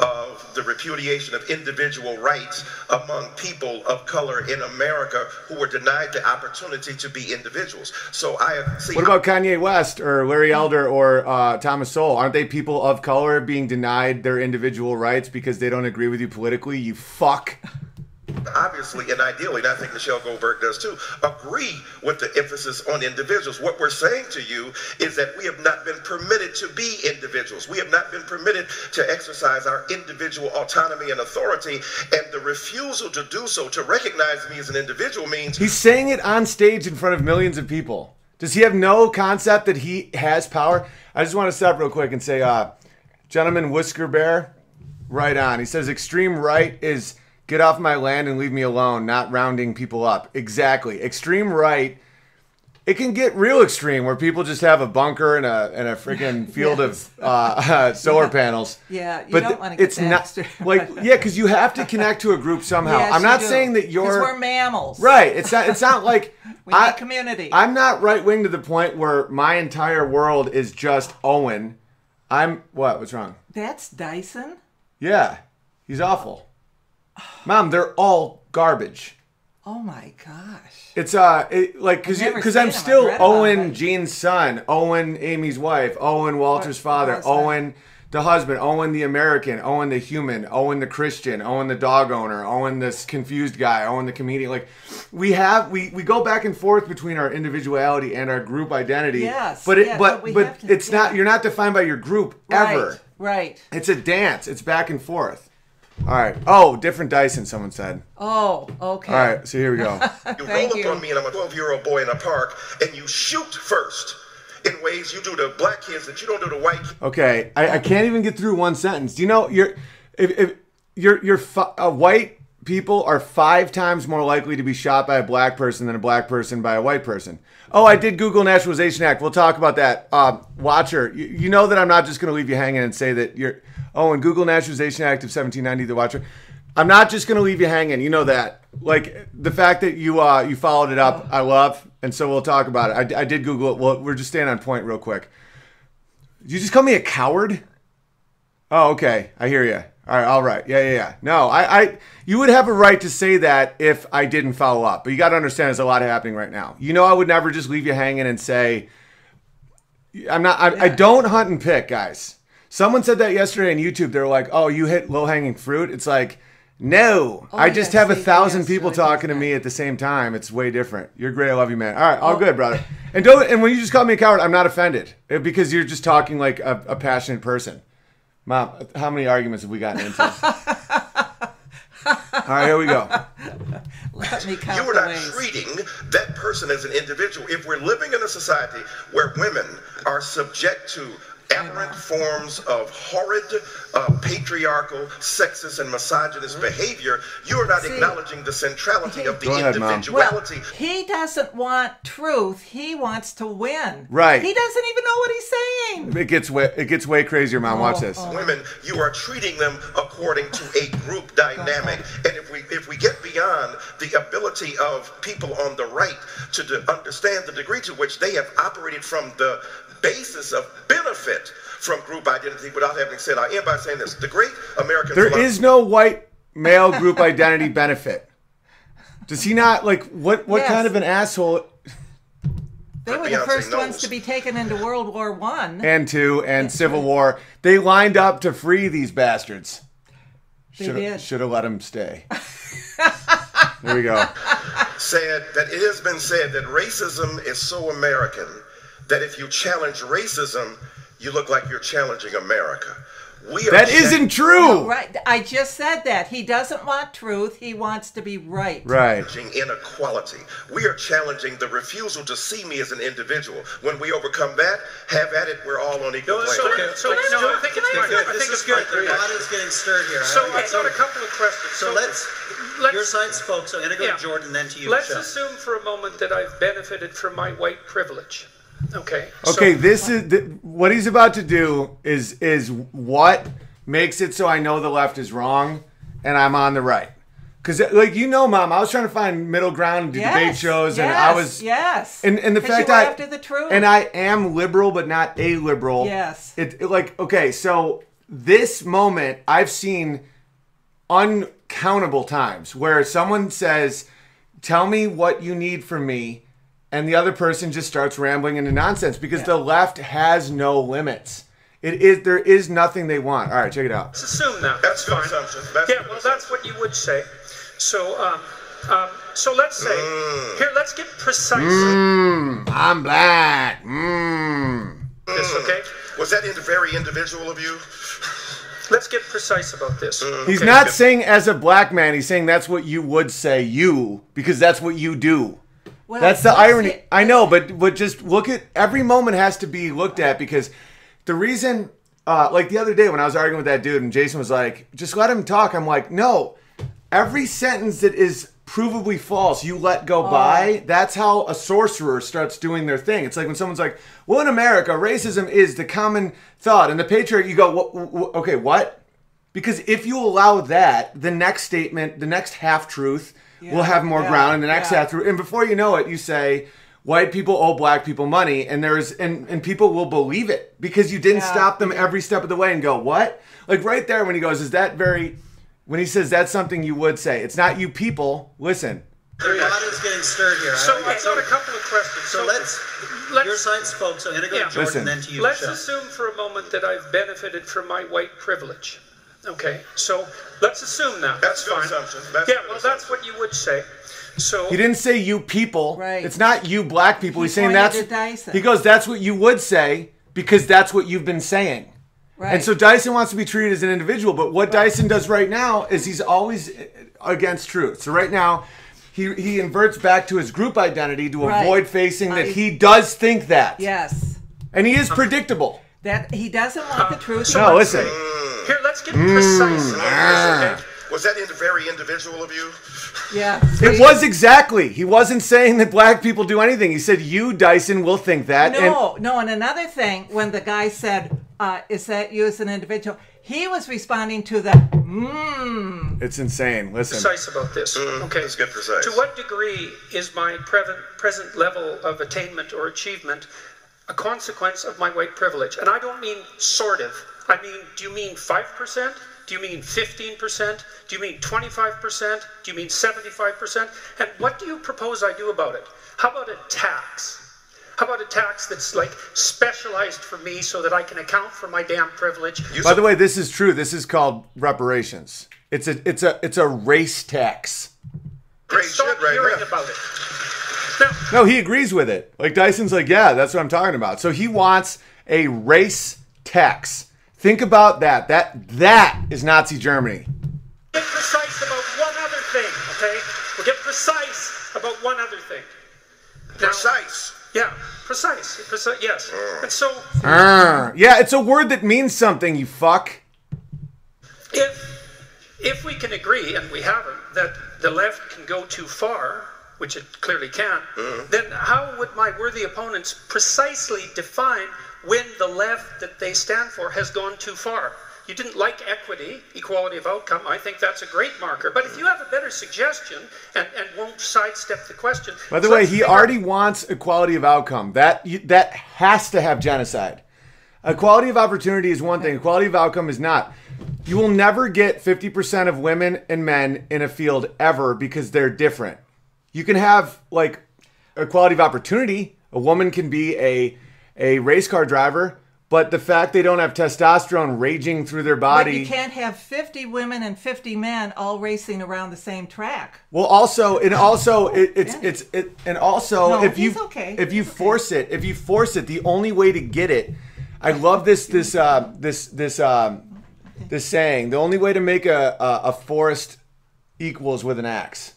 of the repudiation of individual rights among people of color in America who were denied the opportunity to be individuals. So I have see What about Kanye West or Larry Elder or uh, Thomas Sowell? Aren't they people of color being denied their individual rights because they don't agree with you politically? You fuck. Obviously and ideally, and I think Michelle Goldberg does too, agree with the emphasis on individuals. What we're saying to you is that we have not been permitted to be individuals. We have not been permitted to exercise our individual autonomy and authority, and the refusal to do so, to recognize me as an individual, means He's saying it on stage in front of millions of people. Does he have no concept that he has power? I just want to stop real quick and say, uh, gentleman Whisker Bear, right on. He says extreme right is get off my land and leave me alone, not rounding people up. Exactly. Extreme right. It can get real extreme where people just have a bunker and a and a freaking field Yes. of uh, solar panels. Yeah, you but don't wanna get it's not like yeah, because you have to connect to a group somehow. Yes, I'm not saying that you're we're mammals. Right. It's not. It's not like We I- need community. I'm not right wing to the point where my entire world is just Owen. I'm what? What's wrong? That's Dyson. Yeah, he's awful. Mom, they're all garbage. Oh my gosh. It's uh, it, like because I've never because seen I'm. Still Owen. Gene's son, Owen, Amy's wife, Owen, Walter's father? Owen, the husband, Owen, the American, Owen, the human, Owen, the Christian, Owen, the dog owner, Owen, this confused guy, Owen, the comedian. Like, we have we we go back and forth between our individuality and our group identity. Yes, but it yeah, but but but to- it's not. You're not defined by your group ever. Right. Right. It's a dance. It's back and forth. All right. Oh, different Dyson. Someone said. Oh, okay. All right. So here we go. you roll up you. on me and I'm a 12 year old boy in a park and you shoot first in ways you do to black kids that you don't do to white kids. Okay, I, I can't even get through one sentence. Do you know you're if, if you're you're fi- uh, white people are five times more likely to be shot by a black person than a black person by a white person. Oh, I did Google Naturalization Act. We'll talk about that. Um, Watcher, you, you know that I'm not just going to leave you hanging and say that you're. Oh, and Google Naturalization Act of 1790, the Watcher. I'm not just going to leave you hanging. You know that. Like the fact that you uh you followed it up, I love, and so we'll talk about it. I, I did Google it. Well, we're just staying on point real quick. Did you just call me a coward? Oh, okay. I hear you. All right, all right. Yeah, yeah, yeah. No, I, I, you would have a right to say that if I didn't follow up. But you got to understand, there's a lot happening right now. You know, I would never just leave you hanging and say, I'm not. I, I don't hunt and pick, guys. Someone said that yesterday on YouTube. They're like, "Oh, you hit low hanging fruit." It's like, no, I just yeah, have a thousand yes, people talking to me at the same time. It's way different. You're great. I love you, man. All right, all good, brother. And don't. And when you just call me a coward, I'm not offended uh, because you're just talking like a, a passionate person. Mom, how many arguments have we gotten into? All right, here we go. me count you are not ways. treating that person as an individual. If we're living in a society where women are subject to aberrant forms of horrid, uh, patriarchal, sexist, and misogynist behavior, you are not. See, acknowledging the centrality of the Go ahead, Mom. Well, individuality. he doesn't want truth. He wants to win. Right. He doesn't even know what he's saying. It gets way it gets way crazier, mom. Watch this. women, you are treating them according to a group dynamic. And if we if we get beyond the ability of people on the right to de- understand the degree to which they have operated from the basis of benefit from group identity without having said, I end by saying this: the great American There philosopher- is no white male group identity benefit. Does he not like what? What Yes. kind of an asshole? They were the first knows. ones to be taken into World War One. And two and Civil War. They lined up to free these bastards. They Should did. should have let him stay. there we go. said that it has been said that racism is so American that if you challenge racism, you look like you're challenging America. We are That cha- isn't true. Right. I just said that. He doesn't want truth. He wants to be right. Right. challenging inequality. We are challenging the refusal to see me as an individual. When we overcome that, have at it. We're all on equal No, plane. so, Okay. so Can I- no, can I think it's Okay, good. I think it's good. fine. The pot is getting stirred here. So I- I've got a couple of questions. So let's, let's- your side spoke, so I'm gonna go Yeah. to Jordan, then to you, Let's Michelle. assume for a moment that I've benefited from my white privilege. Okay. so- Okay, this is th- what he's about to do is is what makes it so I know the left is wrong and I'm on the right. Cuz uh, like you know mom, I was trying to find middle ground and do Yes, debate shows and yes, I was yes. and and the 'Cause fact you were I after the truth. and I am liberal but not a liberal. Yes. It, it like okay, so this moment I've seen uncountable times where someone says, "Tell me what you need from me," and the other person just starts rambling into nonsense because the left has no limits. It is there is nothing they want. All right, check it out. Let's assume that. That's That's fine. assumption. That's yeah, good well, that's what you would say. So, um, um, so let's say mm. here. Let's get precise. Mm, I'm black. Mmm. This, mm. okay? Was that very individual of you? Let's get precise about this. He's okay? not saying as a black man. He's saying that's what you would say you because that's what you do. Well, That's the irony. get- I know, but but just look at every moment has to be looked at because the reason, uh, like the other day when I was arguing with that dude and Jason was like, "Just let him talk." I'm like, "No, every sentence that is provably false, you let go by. That's how a sorcerer starts doing their thing. It's like when someone's like, "Well, in America, racism is the common thought," and the patriarch, you go, "What? what okay, what?" Because if you allow that, the next statement, the next half truth, will have more yeah, ground, in the next yeah. half and before you know it, you say white people owe black people money, and there's and and people will believe it because you didn't Yeah, stop them every step of the way and go what? Like right there when he goes, is that very? When he says that's something you would say, it's not you people. Listen, The pot is getting stirred here. So I- I've got a couple of questions. So let's, let's- your side spoke, so I'm gonna go Yeah. to Jordan, Listen. then to you, Let's Michelle. assume for a moment that I've benefited from my white privilege. Okay, so let's assume that. That's That's, fine. assumption. That's yeah, good well, that's what you would say. So he didn't say you people. Right. It's not you black people. He He's saying that's. to Dyson. He goes, that's what you would say because that's what you've been saying. Right. And so Dyson wants to be treated as an individual, but what Dyson does right now is he's always against truth. So right now, he he inverts back to his group identity to Right. avoid facing that I- he does think that, yes. and he is predictable. That he doesn't want the truth. No, listen. Mm. Here, let's get mm, precise about this. Ah. Okay? Was that in very individual of you? Yeah. It was exactly. He wasn't saying that black people do anything. He said you, Dyson, will think that. and- No, no, and another thing, when the guy said, uh, "Is that you as an individual?" He was responding to the mmm. it's insane. Listen. Precise about this. Mm, okay. let's get precise. To what degree is my present present level of attainment or achievement a consequence of my white privilege? And I don't mean sort of. I mean, do you mean five percent? Do you mean fifteen percent? Do you mean twenty-five percent? Do you mean seventy-five percent? And what do you propose I do about it? How about a tax? How about a tax that's like specialized for me so that I can account for my damn privilege? You By the way, this is true. This is called reparations. It's a it's a it's a race tax. Great Stop shit right hearing there. about it. Now, No, he agrees with it. Like Dyson's like, yeah, that's what I'm talking about. So he wants a race tax. Think about that. That that is Nazi Germany. get precise about one other thing, okay? We'll get precise about one other thing. Now- Precise. Yeah, precise. Precise. Yes. And so, Ah, yeah, it's a word that means something. You fuck. if if we can agree, and we haven't, that the left can go too far, which it clearly can, then how would my worthy opponents precisely define when the left that they stand for has gone too far? You didn't like equity, equality of outcome. I think that's a great marker. But if you have a better suggestion and, and won't sidestep the question. By the so way, he already wants equality of outcome. That that has to have genocide. Equality of opportunity is one thing. Equality of outcome is not. You will never get 50% of women and men in a field ever because they're different. You can have like equality of opportunity. A woman can be a a race car driver, but the fact they don't have testosterone raging through their body. But you can't have 50 women and 50 men all racing around the same track. Well, also, and also, it, it's it's it, and also, No, if you okay. if you He's okay. force it, if you force it, the only way to get it, I love this this uh, this this um, this saying. The only way to make a, a a forest equals with an axe.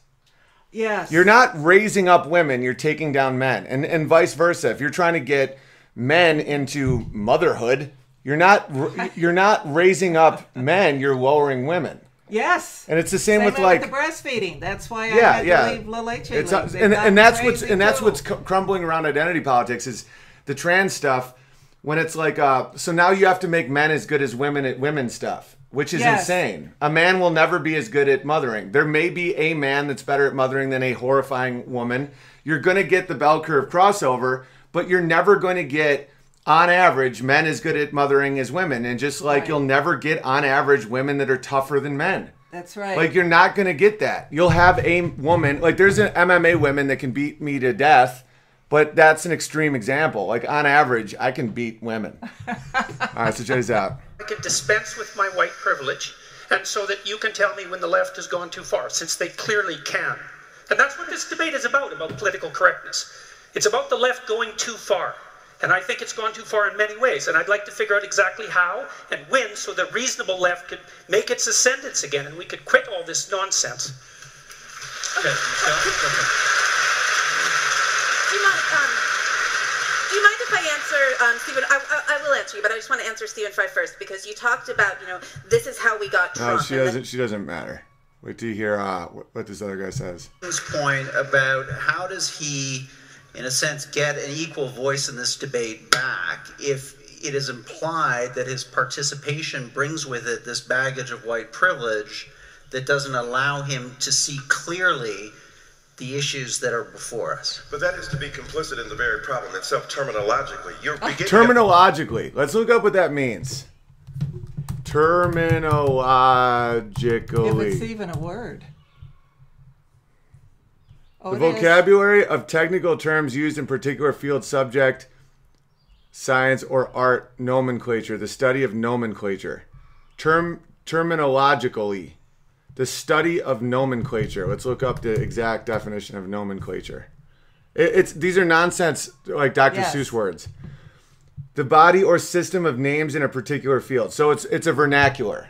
Yes. You're not raising up women; you're taking down men, and and vice versa. If you're trying to get men into motherhood, you're not you're not raising up men; you're lowering women. Yes. And it's the same, with way like the breastfeeding. That's why I yeah, had yeah. to leave La Leche. It's, League. And, and that's what's and that's what's crumbling around identity politics is the trans stuff. When it's like, uh, so now you have to make men as good as women at women stuff, which is Yes. insane. A man will never be as good at mothering. There may be a man that's better at mothering than a horrifying woman. You're going to get the bell curve crossover, but you're never going to get. On average, men as good at mothering as women, and just like Right. you'll never get on average women that are tougher than men. That's right. Like you're not gonna get that. You'll have a woman like there's an MMA women that can beat me to death, but that's an extreme example. Like on average, I can beat women. All right, so check this out. I can dispense with my white privilege, and so that you can tell me when the left has gone too far, since they clearly can. And that's what this debate is about, about political correctness. It's about the left going too far. And I think it's gone too far in many ways, and I'd like to figure out exactly how and when so the reasonable left could make its ascendance again and we could quit all this nonsense. Okay, okay. Do you mind? Um, do you mind if I answer, um, Stephen? I, I, I will answer you, but I just want to answer Stephen Fry first because you talked about, you know, this is how we got No, she doesn't. She doesn't matter. Wait till you hear uh, what, what this other guy says. Jordan's point about how does he, in a sense, get an equal voice in this debate back if it is implied that his participation brings with it this baggage of white privilege that doesn't allow him to see clearly the issues that are before us. But that is to be complicit in the very problem itself terminologically. You're ah. beginning to- Terminologically, let's look up what that means. Terminologically. if it's Terminologically, even a word. Oh, the it is. vocabulary of technical terms used in particular field, subject, science, or art nomenclature. The study of nomenclature. Term terminologically, the study of nomenclature. Let's look up the exact definition of nomenclature. It, it's these are nonsense, like Dr. Yes. Seuss words. The body or system of names in a particular field. So it's it's a vernacular,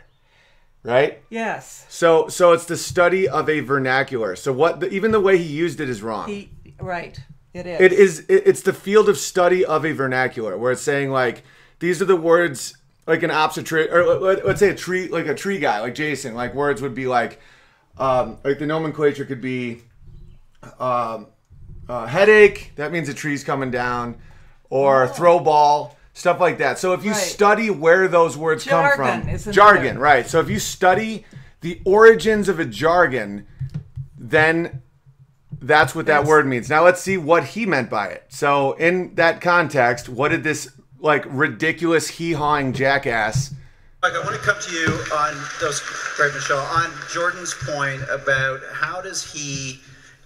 right? Yes. So so it's the study of a vernacular. So what the, even the way he used it is wrong. He, right. It is. It is. It, it's the field of study of a vernacular, where it's saying like these are the words like an obstetric, or let, let's say a tree, like a tree guy, like Jason. Like words would be like, um, like the nomenclature could be, um, uh, headache. That means a tree's coming down, or throw ball, stuff like that. So if you Right. study where those words come from, is another. jargon, right? So if you study the origins of a jargon, then that's what that That's- word means. Now let's see what he meant by it. So in that context, what did this like ridiculous hee-hawing jackass? Mike, I want to come to you on those, great Michelle, on Jordan's point about how does he,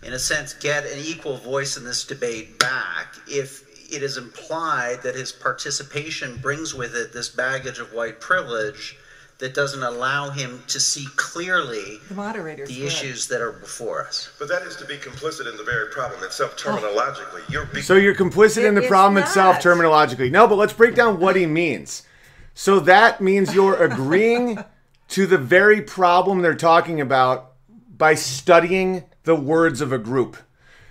in a sense, get an equal voice in this debate back if it is implied that his participation brings with it this baggage of white privilege that doesn't allow him to see clearly the moderator's the issues that are before us. But that is to be complicit in the very problem itself terminologically. Oh. You're be- So you're complicit in the is problem itself terminologically. No, but let's break down what he means. So that means you're agreeing to the very problem they're talking about by studying the words of a group.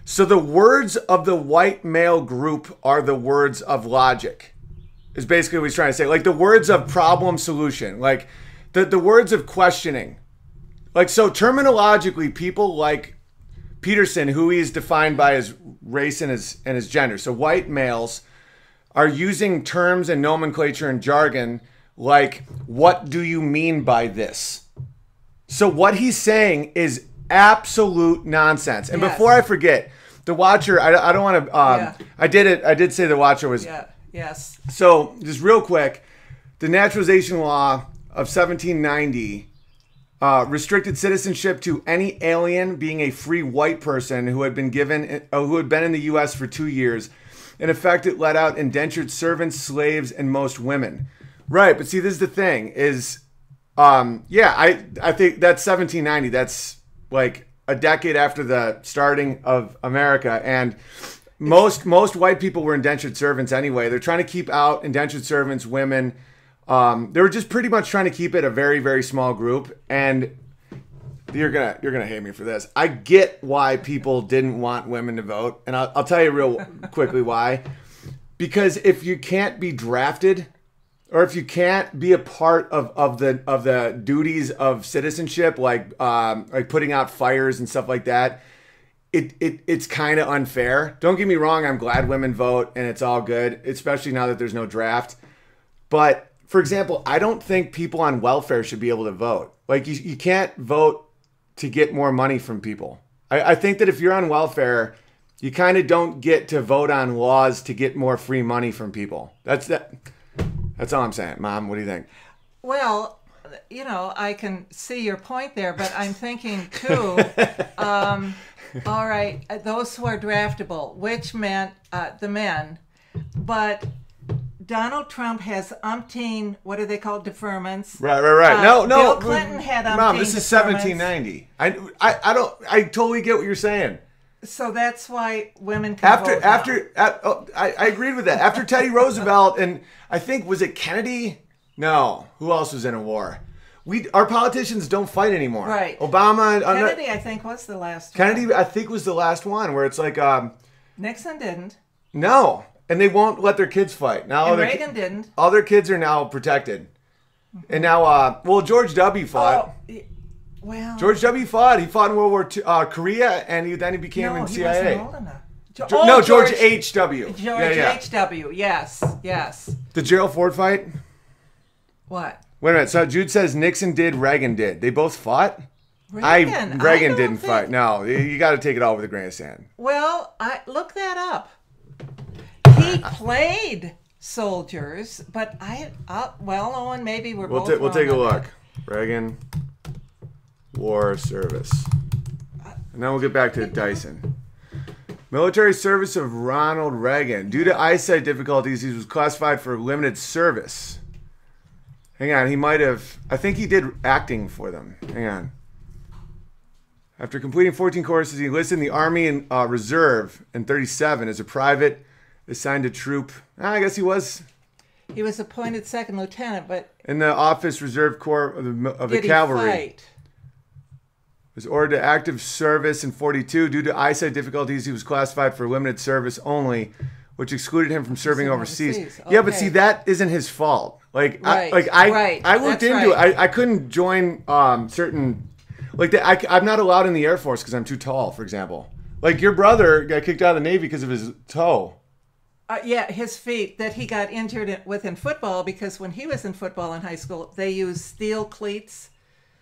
So the words of the white male group are the words of logic. Is basically what he's trying to say. Like the words of problem solution, like the, the words of questioning. Like so terminologically, people like Peterson, who he is defined by his race and his and his gender. So white males are using terms and nomenclature and jargon like what do you mean by this? So what he's saying is absolute nonsense. And Yes. before I forget, the Watcher. I, I don't want to. Um, Yeah. I did it. I did say the Watcher was Yeah. Yes. so, just real quick, the naturalization law of 1790 uh, restricted citizenship to any alien being a free white person who had been given, uh, who had been in the U.S. for two years. In effect, it let out indentured servants, slaves, and most women. Right, but see, this is the thing: is um, yeah, I I think that's 1790. That's like a decade after the starting of America, and most most white people were indentured servants anyway. They're trying to keep out indentured servants, women. Um, they were just pretty much trying to keep it a very very small group, and you're gonna you're gonna hate me for this. I get why people didn't want women to vote, and I'll, I'll tell you real quickly why. Because if you can't be drafted, or if you can't be a part of, of the of the duties of citizenship, like um, like putting out fires and stuff like that, it, it it's kind of unfair. Don't get me wrong, I'm glad women vote and it's all good, especially now that there's no draft. But for example, I don't think people on welfare should be able to vote. Like you, you can't vote to get more money from people. I, I think that if you're on welfare, you kind of don't get to vote on laws to get more free money from people. That's that. That's all I'm saying, Mom. What do you think? Well, you know, I can see your point there, but I'm thinking too. um, all right, uh, those who are draftable, which meant uh, the men, but Donald Trump has umpteen. What are they called? Deferments. Right, right, right. Uh, no, no. Bill Clinton had Mom, this is deferments. 1790. I, I, I don't. I totally get what you're saying. So that's why women can After, after, at, oh, I, I agreed with that. After Teddy Roosevelt and I think was it Kennedy? No, who else was in a war? We, our politicians don't fight anymore. Right. Obama, uh, Kennedy, I think, was the last. one. Kennedy, I think was the last one where it's like, um, Nixon didn't, no, and they won't let their kids fight now. and Reagan didn't. all their kids are now protected, and now, uh, well, George W. fought. Oh, well, George W. fought. He fought in World War II, uh, Korea, and he then he became no, in he CIA. wasn't old enough. Jo- oh, no, George H. W. George yeah, yeah. H. W. Yes, yes. The Gerald Ford fight. What? Wait a minute. So Jude says Nixon did, Reagan did. They both fought. Reagan. I Reagan don't didn't think- fight. No, you- got to take it all with a grain of sand. Well, I look that up. He played soldiers, but I, uh, well, Owen, maybe we're We'll both. ta- we'll take a look. Reagan War Service, and then we'll get back to Dyson. Military service of Ronald Reagan. Due to eyesight difficulties, he was classified for limited service. Hang on, he might have. I think he did acting for them. Hang on. After completing 14 courses, he enlisted in the Army and uh, Reserve in 37 as a private, assigned to troop. I guess he was He was appointed second lieutenant, but in the Office Reserve Corps of the, of the did Cavalry. he fight? Was ordered to active service in 42 due to eyesight difficulties. He was classified for limited service only which excluded him from serving overseas, overseas, yeah but see that isn't his fault. Like I, Right, like i right, i looked that's into right. it. I, I couldn't join um certain like that I, i'm not allowed in the air force because i'm too tall for example. Like your brother got kicked out of the navy because of his toe. Uh, yeah, his feet that he got injured in- with in football because when he was in football in high school, they used steel cleats,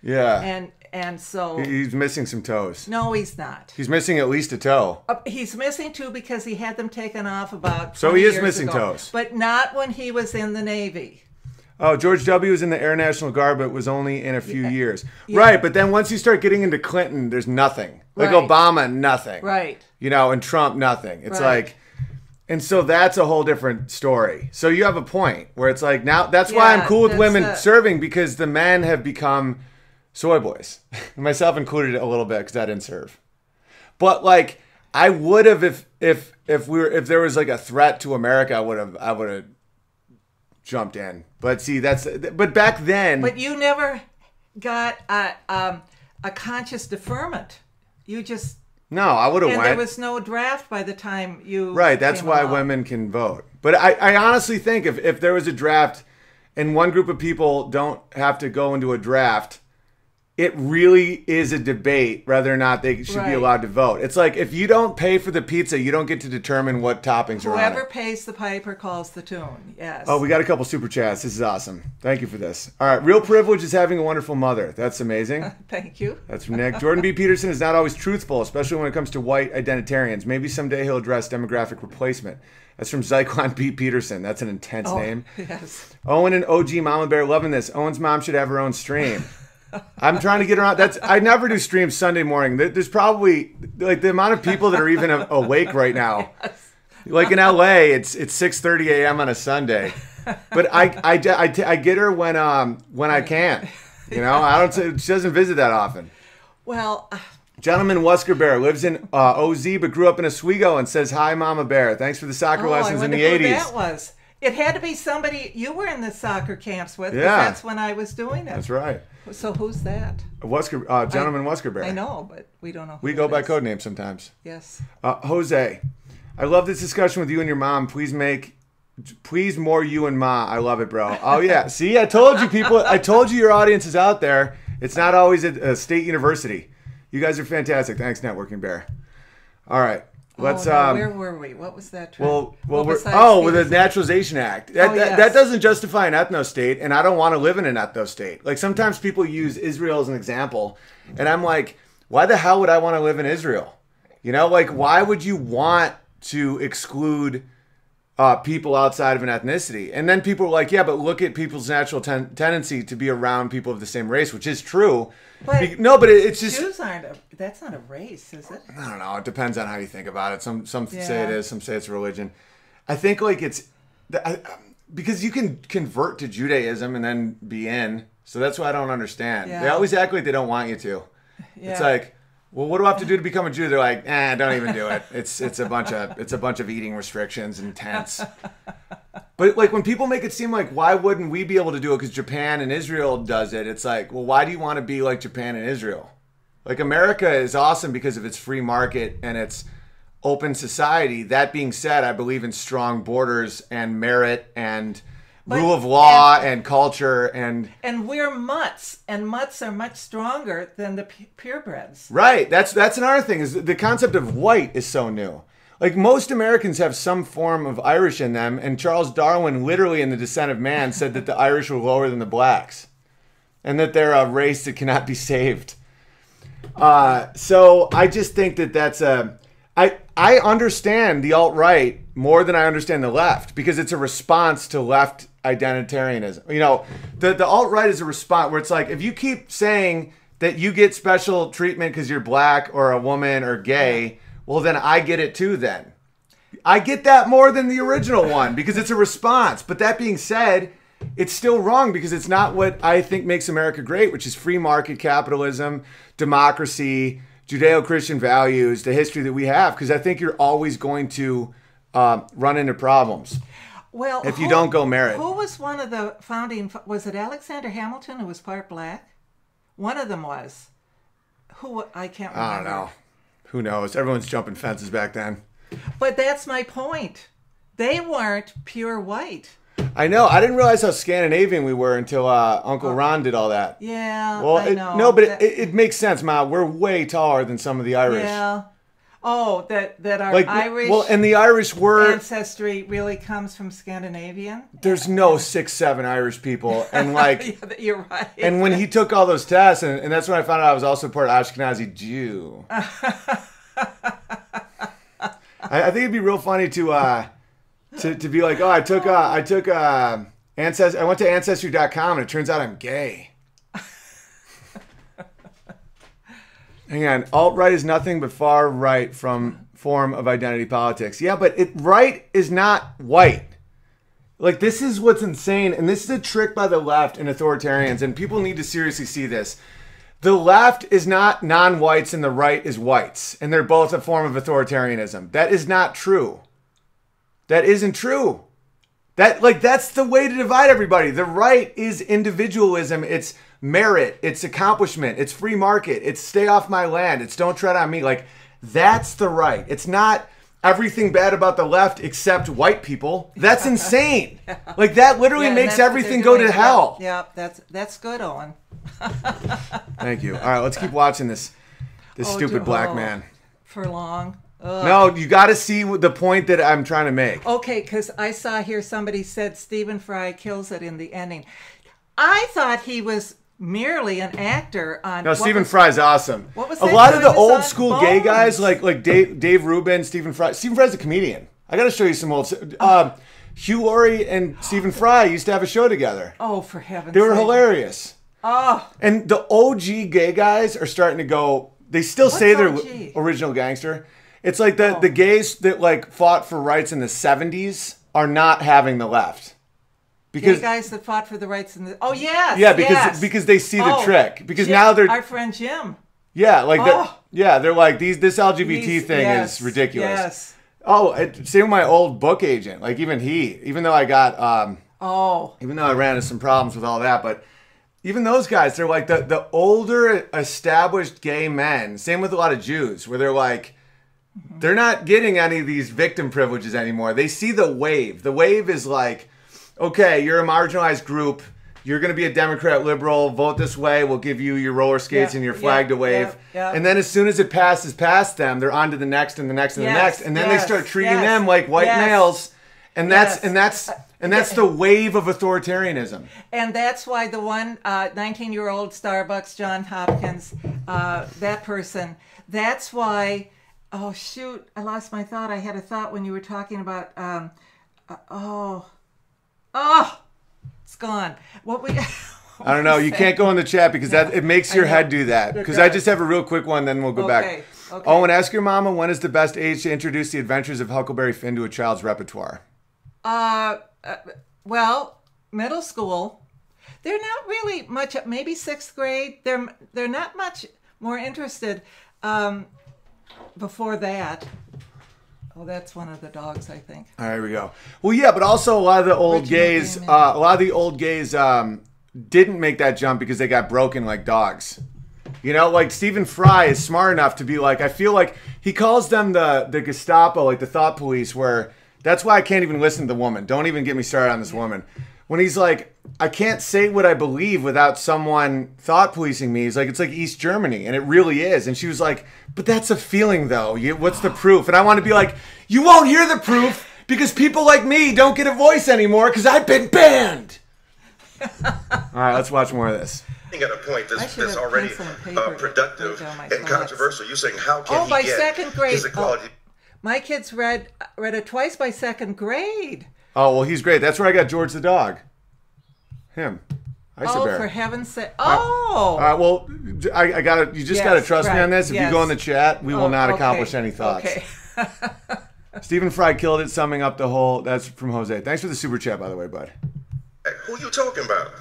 yeah. And and so he's missing some toes no, he's not. he's missing at least a toe Uh, he's missing two because he had them taken off about. So he is missing ago. toes. but not when he was in the Navy. Oh, George W. was in the Air National Guard, but was only in a few years. Right, but then once you start getting into Clinton, there's nothing. Like Right. Obama, nothing. Right. You know, and Trump, nothing. It's Right. like, and so that's a whole different story. So you have a point where it's like now that's why I'm cool with women a- serving because the men have become soy boys, myself included a little bit because I didn't serve. But like, I would have if if if we were if there was like a threat to America, I would have I would have jumped in. But see, that's but back then. But you never got a um, a conscious deferment. You just No, I would have And went. there was no draft by the time you. Right, that's why along. women can vote. But I, I honestly think if, if there was a draft and one group of people don't have to go into a draft, it really is a debate whether or not they should be allowed to vote. It's like if you don't pay for the pizza, you don't get to determine what toppings are on Whoever pays the piper calls the tune. Yes. Oh, we got a couple super chats. This is awesome. Thank you for this. All right, real privilege is having a wonderful mother. That's amazing. Thank you. That's from Nick. Jordan B. Peterson is not always truthful, especially when it comes to white identitarians. Maybe someday he'll address demographic replacement. That's from Zyklon B. Peterson. That's an intense Oh, name. Yes. Owen and OG Mama Bear loving this. Owen's mom should have her own stream. I'm trying to get her on. That's I never do streams Sunday morning. There's probably like the amount of people that are even awake right now. Like in LA, it's it's 6:30 a.m. on a Sunday. But I I, I, I get her when um when I can. You know, I don't. She doesn't visit that often. Well, uh, Gentleman Wesker Bear lives in uh, OZ but grew up in Oswego and says hi, Mama Bear. Thanks for the soccer oh, lessons in the who 80s. that was. It had to be somebody you were in the soccer camps with. Yeah. That's when I was doing it. That's right. So who's that? Wesker, uh, Gentleman Wesker Bear. I know, but we don't know. We go by is. code names sometimes. Yes. Uh, Jose, I love this discussion with you and your mom. Please make, please more you and ma. I love it, bro. Oh yeah. See, I told you, people. I told you your audience is out there. It's not always at a state university. You guys are fantastic. Thanks, Networking Bear. All right, let's. oh, no, um, where were we? What was that? Well, well, Well, oh, with the Naturalization Act. That, Oh, that, that doesn't justify an ethno state, and I don't want to live in an ethno state. Like sometimes people use Israel as an example, and I'm like, why the hell would I want to live in Israel? You know, like why would you want to exclude uh, people outside of an ethnicity? And then people are like, yeah, but look at people's natural ten- tendency to be around people of the same race, which is true. But Be- no, but it, it's just Jews aren't a. That's not a race, is it? I don't know. It depends on how you think about it. Some some say it is. Some say it's religion. I think like it's I- because you can convert to Judaism and then be in. So that's why I don't understand. They always act like they don't want you to. Yeah. It's like, well, what do I have to do to become a Jew? They're like, eh, don't even do it. It's it's a bunch of it's a bunch of eating restrictions and tents. But like when people make it seem like why wouldn't we be able to do it because Japan and Israel does it? It's like, well, why do you want to be like Japan and Israel? Like America is awesome because of its free market and its open society. That being said, I believe in strong borders and merit and But- rule of law and, culture and And we're mutts, and mutts are much stronger than the purebreds. Right. That's that's another thing is the concept of white is so new. Like most Americans have some form of Irish in them, and Charles Darwin, literally in The Descent of Man, said that the Irish were lower than the blacks, and that they're a race that cannot be saved. Uh, so I just think that that's a. I I understand the alt right more than I understand the left because it's a response to left identitarianism. You know, the the alt right is a response where it's like if you keep saying that you get special treatment because you're black or a woman or gay, well then I get it too. Then I get that more than the original one because it's a response. But that being said, it's still wrong because it's not what I think makes America great, which is free market capitalism, democracy, Judeo Christian values, the history that we have. Because I think you're always going to um, run into problems. Well, If you don't go merit. who was one of the founding? Was it Alexander Hamilton who was part black? One of them was. Who I can't remember. I don't know. Who knows? Everyone's jumping fences back then. But that's my point. They weren't pure white. I know. I didn't realize how Scandinavian we were until uh, Uncle Ron did all that. Yeah, Well, it- know. no, but That- it, it makes sense, Ma. We're way taller than some of the Irish. yeah. Oh, that that our Like, Irish well, and the Irish word ancestry really comes from Scandinavian. There's no six, seven Irish people, and like, yeah, you're right. and when he took all those tests, and, and that's when I found out I was also part Ashkenazi Jew. I, I think it'd be real funny to uh, to to be like, oh, I took uh, I took uh, ancestry. I went to ancestry.com, and it turns out I'm gay. Hang on, alt right is nothing but far right from form of identity politics. Yeah, but it right is not white. Like this is what's insane, and this is a trick by the left and authoritarians, and people need to seriously see this. The left is not non-whites and the right is whites, and they're both a form of authoritarianism. That is not true. That isn't true. That like that's the way to divide everybody. The right is individualism, it's merit, it's accomplishment, it's free market, it's stay off my land, it's don't tread on me. Like That's the right. It's not everything bad about the left except white people. That's insane. Like that literally Yeah, makes everything go to hell. Yeah, yeah, that's that's good, Owen. Thank you. All right, let's keep watching this this Oh, stupid black oh, man. For long. Ugh. No, you got to see the point that I'm trying to make. Okay, because I saw here somebody said Stephen Fry kills it in the ending. I thought he was merely an actor on. No, Stephen was- Fry's awesome. What was a lot of the old on? school gay guys, like like Dave, Dave Rubin, Stephen Fry. Stephen Fry's a comedian. I got to show you some old. Um, Hugh Laurie and Stephen Fry used to have a show together. Oh, for heaven's sake! They were sake. hilarious. Oh, And the OG gay guys are starting to go. They still say they're OG? original gangster. It's like the Oh. the gays that like fought for rights in the '70s are not having the left gay because guys that fought for the rights in the. Oh yes. yeah because yes. because they see the Oh, trick because Jim- now they're our friend Jim. yeah like they're Oh. yeah they're like these this LGBT He's- thing yes, is ridiculous. Yes. Oh, it, same with my old book agent. Like even he, even though I got um, Oh, even though I ran into some problems with all that, but even those guys, they're like the, the older established gay men. Same with a lot of Jews, where they're like, they're not getting any of these victim privileges anymore. They see the wave. The wave is like, okay, you're a marginalized group. You're going to be a Democrat, liberal. Vote this way. We'll give you your roller skates Yeah, and your flag yeah, to wave. yeah. And then as soon as it passes past them, they're on to the next and the next and the Yes, next. And then they start treating yes, them like white yes. males. And that's Yes. and that's and that's the wave of authoritarianism. and that's why the one 19 year old Starbucks, John Hopkins, uh, that person, that's why. Oh, shoot. I lost my thought. I had a thought when you were talking about. Um, uh, oh. Oh. It's gone. What we. I don't know. You can't go in the chat because that it makes your head do that. Because I just have a real quick one, then we'll go Okay, back. okay. Oh, and ask your mama when is the best age to introduce the adventures of Huckleberry Finn to a child's repertoire. Uh, uh, well, middle school, they're not really much. Maybe sixth grade. They're they're not much more interested. Um, before that, oh, that's one of the dogs, I think. All right, here we go. Well, yeah, but also a lot of the old gays, uh, a lot of the old gays um, didn't make that jump because they got broken like dogs. You know, like Stephen Fry is smart enough to be like, I feel like he calls them the the Gestapo, like the thought police, where that's why I can't even listen to the woman. Don't even get me started on this woman. When he's like, I can't say what I believe without someone thought policing me. He's like, it's like East Germany, and it really is. And she was like, but that's a feeling though. You, what's the proof? And I want to be like, you won't hear the proof because people like me don't get a voice anymore because I've been banned. All right, let's watch more of this. at a point I that's, should that's have already pencil paper uh, productive write down my and thoughts. controversial. You're saying how can Oh, he by get second grade. his equality? My kids read read it twice by second grade. Oh well, he's great. That's where I got George the dog. Him, Ice Oh, Bear. for heaven's sake! Uh, uh, oh, All right, well, I, I gotta. You just Yes, gotta trust me right, on this. If yes. you go in the chat, we will Oh, not okay, accomplish any thoughts. Okay. Stephen Fry killed it, summing up the whole. That's from Jose. Thanks for the super chat, by the way, bud. Who are you talking about?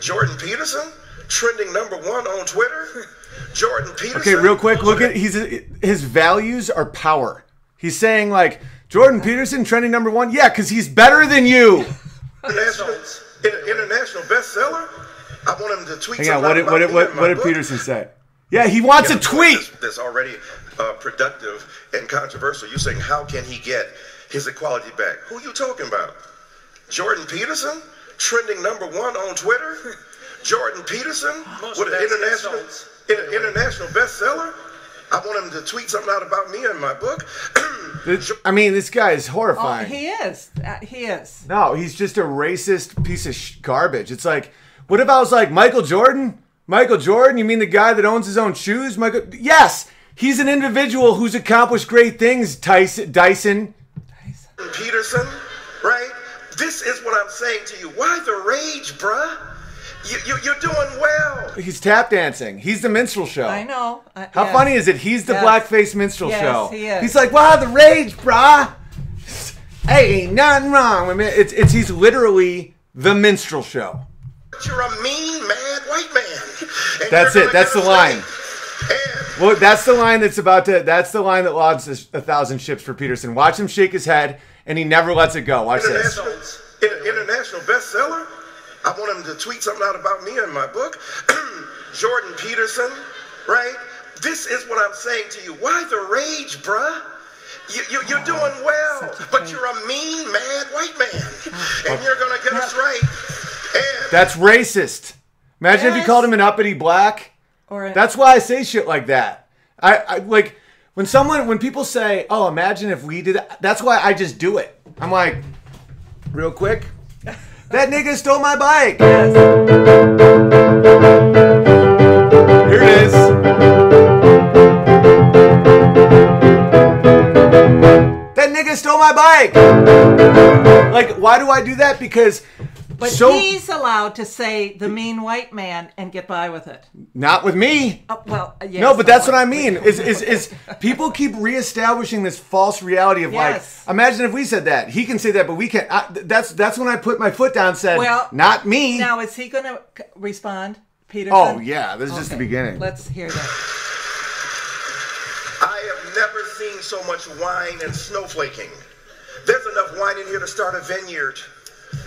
Jordan Peterson, trending number one on Twitter. Jordan Peterson. Okay, real quick, look at he's his values are power. He's saying like Jordan Peterson trending number one. Yeah, because he's better than you. international, in- international bestseller. I want him to tweet Hang on, something what did about what did me what, in my what did. Peterson say? Yeah, he wants a tweet. That's, that's already uh, productive and controversial. You're saying how can he get his equality back? Who you talking about? Jordan Peterson, trending number one on Twitter. Jordan Peterson Most with an international insults. in- international bestseller. I want him to tweet something out about me in my book. This- I mean, this guy is Oh, horrifying. he is. Uh, he is. No, he's just a racist piece of sh- garbage. It's like, what if I was like Michael Jordan? Michael Jordan? You mean the guy that owns his own shoes? Michael? Yes, he's an individual who's accomplished great things. Tyson, Dyson. Peterson, right? This is what I'm saying to you. Why the rage, bruh? You, you, you're doing well. He's tap dancing. He's the minstrel show. I know. I- How yes. funny is it? He's the Yes. blackface minstrel Yes, show. he is. He's like, wow, the rage, brah. Hey, ain't nothing wrong with me. It's, it's he's literally the minstrel show. You're a mean, mad white man. And That's it. That's the line. And Well, that's the line that's about to. That's the line that logs a, a thousand ships for Peterson. Watch him shake his head, and he never lets it go. Watch this. international, in- international bestseller. I want him to tweet something out about me in my book. Jordan Peterson, right? this is what I'm saying to you. Why the rage, bruh? You, you, you're doing well, but you're a mean, mad white man. And you're going to get us right. And That's racist. Imagine if you called him an uppity black. Or That's why I say shit like that. I, I like when someone when people say, "Oh, imagine if we did." That, that's why I just do it. I'm like, real quick. That nigga stole my bike. Here it is. That nigga stole my bike. Like, why do I do that? Because but so he's allowed to say the mean white man and get by with it. not with me. Uh, well, yes, No, but that's what I mean. Is is is people keep reestablishing this false reality of Yes. like, imagine if we said that. He can say that, but we can't. I, that's that's when I put my foot down. and Said, Well, not me. Now, is he going to respond, Peterson? oh yeah, this is just the beginning. Let's hear that. I have never seen so much wine and snowflaking. There's enough wine in here to start a vineyard.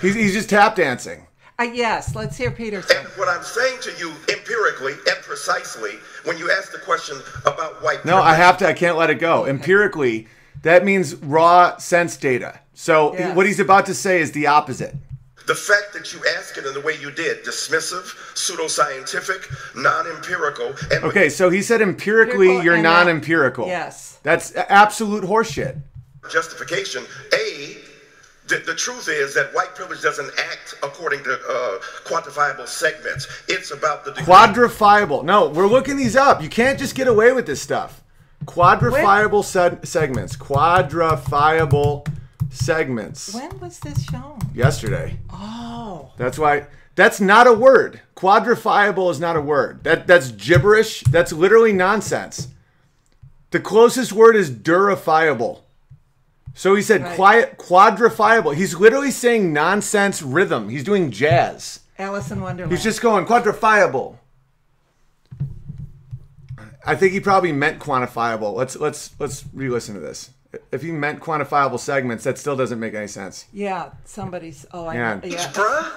He's, he's just tap dancing. Uh, yes, let's hear Peterson. And what I'm saying to you empirically and precisely, when you ask the question about white No, I have to. I can't let it go. Empirically, that means raw sense data. So Yes. what he's about to say is the opposite. the fact that you ask it in the way you did, dismissive, pseudoscientific, non-empirical, Okay, so he said empirically, Empirical you're non-empirical. Yes. That's absolute horseshit. justification. A, the, the truth is that white privilege doesn't act according to uh, quantifiable segments. It's about the degree. Quadrifiable. No, we're looking these up. You can't just get away with this stuff. Quadrifiable se- segments. Quadrifiable segments. When was this shown? Yesterday. Oh, That's why. That's not a word. Quadrifiable is not a word. That that's gibberish. That's literally nonsense. The closest word is durifiable. So he said Right. quiet quadrifiable. He's literally saying nonsense rhythm. He's doing jazz. Alice in Wonderland. He's just going quadrifiable. I think he probably meant quantifiable. Let's let's let's re-listen to this. If he meant quantifiable segments, that still doesn't make any sense. Yeah, somebody's. Oh, I Yeah. Yeah. Bruh,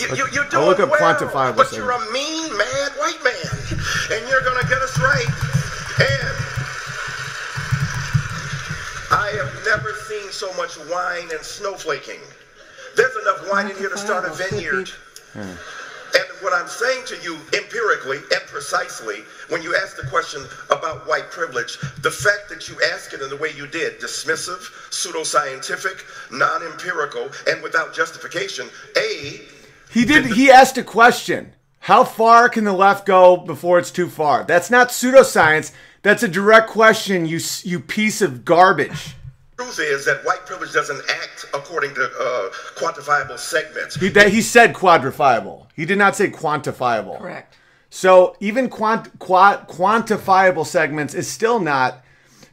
you, you, you're I'll doing look up well, quantifiable but segment. you're a mean, mad white man, and you're gonna get us right. And I have never seen so much wine and snowflaking. There's enough wine in here to start a vineyard. And what I'm saying to you empirically and precisely, when you ask the question about white privilege, the fact that you ask it in the way you did, dismissive, pseudoscientific, non empirical, and without justification, A, He did. He asked a question. How far can the left go before it's too far? That's not pseudoscience. That's a direct question. You you piece of garbage. Truth is that white privilege doesn't act according to uh, quantifiable segments. He that, he said quadrifiable. He did not say quantifiable. Correct. So even quant, quant, quantifiable segments is still not.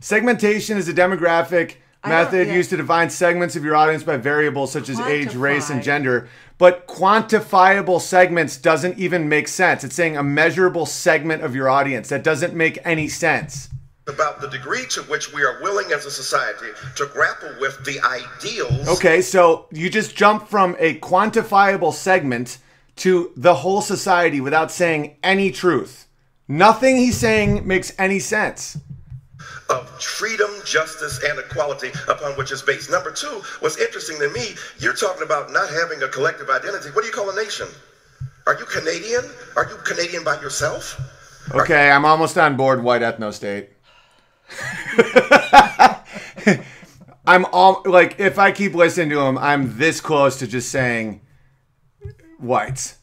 Segmentation is a demographic method yeah. used to define segments of your audience by variables such as age, race, and gender. But quantifiable segments doesn't even make sense. It's saying a measurable segment of your audience. That doesn't make any sense. About the degree to which we are willing as a society to grapple with the ideals Okay, so you just jump from a quantifiable segment to the whole society without saying any truth. Nothing he's saying makes any sense. of freedom, justice, and equality upon which it's based. Number two, what's interesting to me, you're talking about not having a collective identity. What do you call a nation? Are you Canadian? Are you Canadian by yourself? Okay, I'm almost on board white ethno state. I'm all like if I keep listening to him, I'm this close to just saying whites.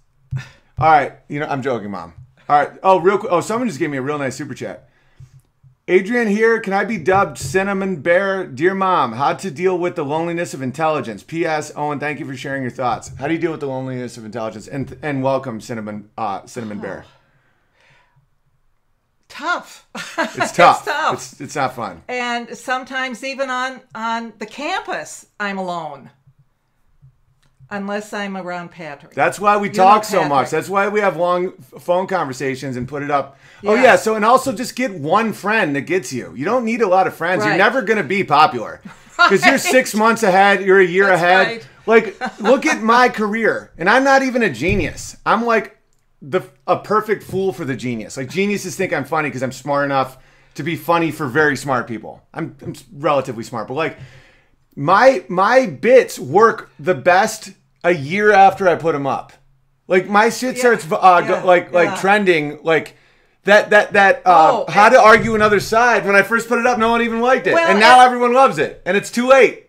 All right, you know I'm joking, mom. All right. Oh, real quick. Oh, someone just gave me a real nice super chat. Adrian here. Can I be dubbed Cinnamon Bear? Dear mom, how to deal with the loneliness of intelligence? P.S. Owen, thank you for sharing your thoughts. How do you deal with the loneliness of intelligence? And and welcome, Cinnamon uh, Cinnamon Bear. Tough. It's tough. tough. It's, it's not fun. and sometimes even on on the campus, I'm alone. Unless I'm around Patrick. That's why we You talk so much. That's why we have long phone conversations and put it up. Oh Yeah. yeah. So and also just get one friend that gets you. You don't need a lot of friends. You're never gonna be popular because you're six months ahead. You're a year That's ahead. right. Like look at my career, and I'm not even a genius. I'm like the a perfect fool for the genius. Like geniuses think I'm funny because I'm smart enough to be funny for very smart people. I'm, I'm relatively smart, but like my my bits work the best a year after I put them up. Like my shit starts uh, yeah, go, like like trending like. That that that uh, Oh, how to argue another side. When I first put it up, no one even liked it, Well, and now everyone loves it, and it's too late.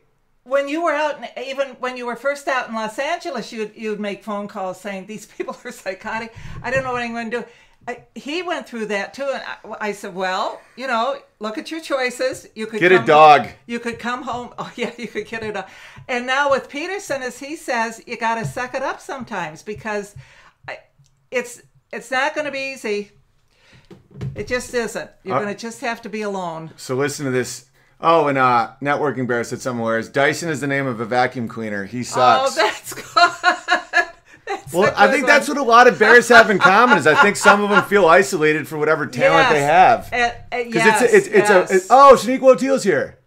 When you were out, in, even when you were first out in Los Angeles, you'd you'd make phone calls saying these people are psychotic. I don't know what I'm going to do. I, he went through that too, and I, I said, "Well, you know, look at your choices. You could Get a dog. You could come home. Oh yeah, you could get a dog. And now with Peterson, as he says, you got to suck it up sometimes because I, it's it's not going to be easy. It just isn't. You're Uh, going to just have to be alone. So listen to this. Oh, and uh, networking bear said somewhere is Dyson is the name of a vacuum cleaner. He sucks. Oh, sucks. that's good. That's well, a I good think one. that's what a lot of bears have in common. Is I think some of them feel isolated for whatever talent they have. Uh, uh, yes, it's a, it's it's yes. a it- oh Shaniqua O'Teal's here.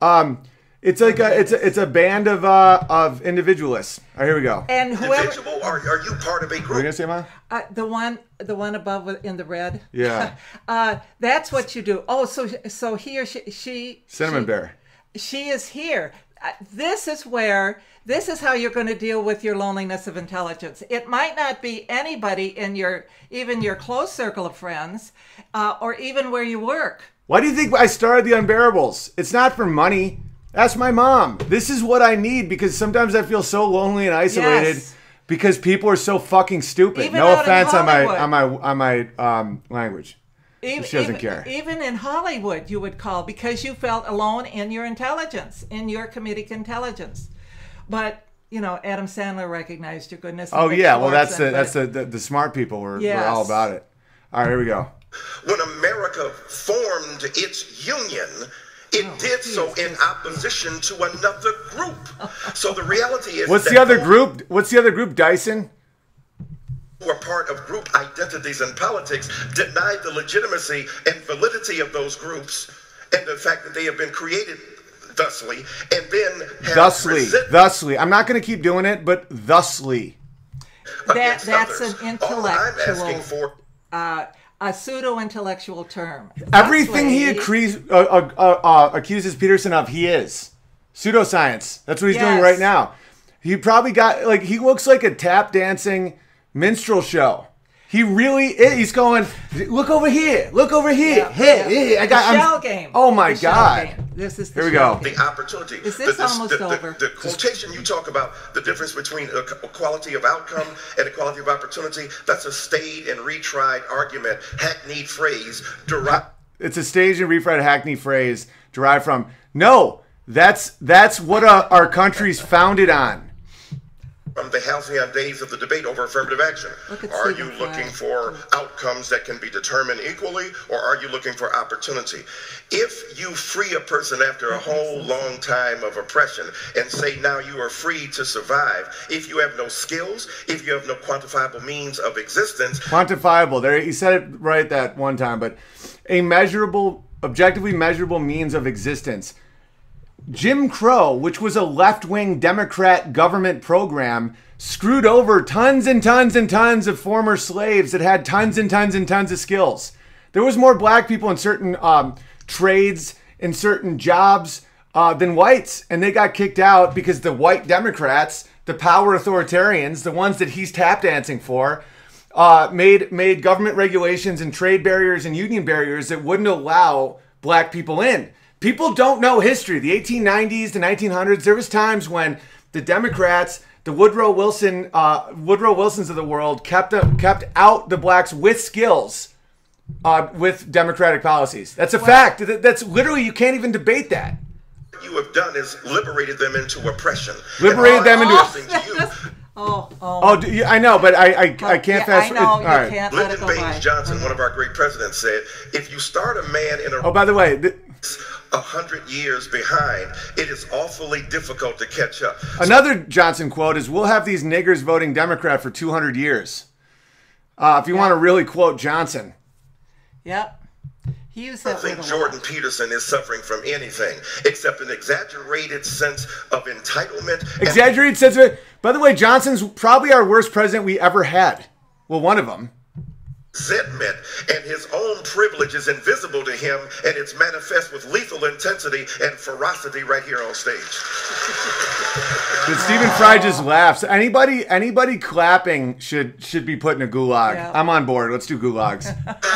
Um, it's like a it's a it's a band of uh of individualists. All right, here we go. And whoever Individual, are, are you part of a group? are you gonna say, Ma? uh, the one the one above in the red. Yeah. uh, that's what you do. Oh, so so he or she she Cinnamon she, bear. She is here. Uh, this is where this is how you're going to deal with your loneliness of intelligence. It might not be anybody in your even your close circle of friends, uh, or even where you work. Why do you think I started the Unbearables? It's not for money. Ask my mom. This is what I need because sometimes I feel so lonely and isolated Yes. because people are so fucking stupid. Even no out in offense on my on my on my um, language. Even, She doesn't even, care. Even in Hollywood, you would call because you felt alone in your intelligence, in your comedic intelligence. But you know, Adam Sandler recognized your goodness. and Oh Nick yeah, well that's the and- that's the, the the smart people were, were Yes. all about it. All right, here we go. When America formed its union, it Oh, did so in opposition to another group. So the reality is What's the other group? What's the other group? Dyson. who are part of group identities in politics deny the legitimacy and validity of those groups and the fact that they have been created thusly and then have Thusly, resentment thusly. I'm not going to keep doing it, but thusly. That that's others. an All I'm asking intellectual, for uh, a pseudo intellectual term. Everything he accuse, uh, uh, uh, uh, accuses Peterson of, he is pseudoscience. That's what he's doing right now. He probably got like he looks like a tap dancing minstrel show. He really is. He's going. Look over here. Look over here. Yeah, hey, yeah. hey, I The got. I'm- shell game. Oh my The god. This is the Here we go. game. the opportunity. Is this the, almost the, the- over? The, quotation you talk about the difference between a, a quality of outcome and a quality of opportunity. That's a stayed and retried argument, hackneyed phrase derived. It's a staged and refried hackney phrase derived from. No, that's that's what uh, our country's founded on. From the halcyon days of the debate over affirmative action. Are you looking Fry. for outcomes that can be determined equally, or are you looking for opportunity? If you free a person after a whole long time of oppression and say now you are free to survive, if you have no skills, if you have no quantifiable means of existence, quantifiable. There, he said it right that one time, but a measurable, objectively measurable means of existence. Jim Crow, which was a left-wing Democrat government program, screwed over tons and tons and tons of former slaves that had tons and tons and tons of skills. There was more black people in certain um, trades, in certain jobs, uh, than whites, and they got kicked out because the white Democrats, the power authoritarians, the ones that he's tap dancing for, uh, made made government regulations and trade barriers and union barriers that wouldn't allow black people in. People don't know history. The 1890s, the 1900s. There was times when the Democrats, the Woodrow Wilson, uh, Woodrow Wilsons of the world, kept kept out the blacks with skills, uh, with Democratic policies. That's a fact. That's literally you can't even debate that. what you have done is liberated them into oppression. Liberated them into- I'm to you, Oh, oh. Oh, do you, I know, but I I, I can't Yeah, fast. I know all you right. can't let it Lyndon go Baines by. Johnson, one of our great presidents, said, "If you start a man in a Oh, by the way, th- a hundred years behind, it is awfully difficult to catch up. Another Johnson quote is We'll have these niggers voting Democrat for 200 years. Uh, if you want to really quote Johnson. Yep. He used I don't think Jordan. Peterson is suffering from anything except an exaggerated sense of entitlement. Exaggerated sense of it. By the way, Johnson's probably our worst president we ever had. Well, one of them. Resentment and his own privilege is invisible to him and it's manifest with lethal intensity and ferocity right here on stage. But Stephen Fry just laughs. Anybody anybody clapping should should be put in a gulag. Yeah. I'm on board. Let's do gulags. I'd like to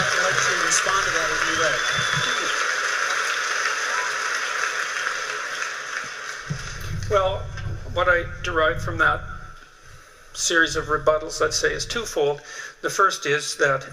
respond to that as you read. Well, what I derived from that series of rebuttals, let's say, is twofold. The first is that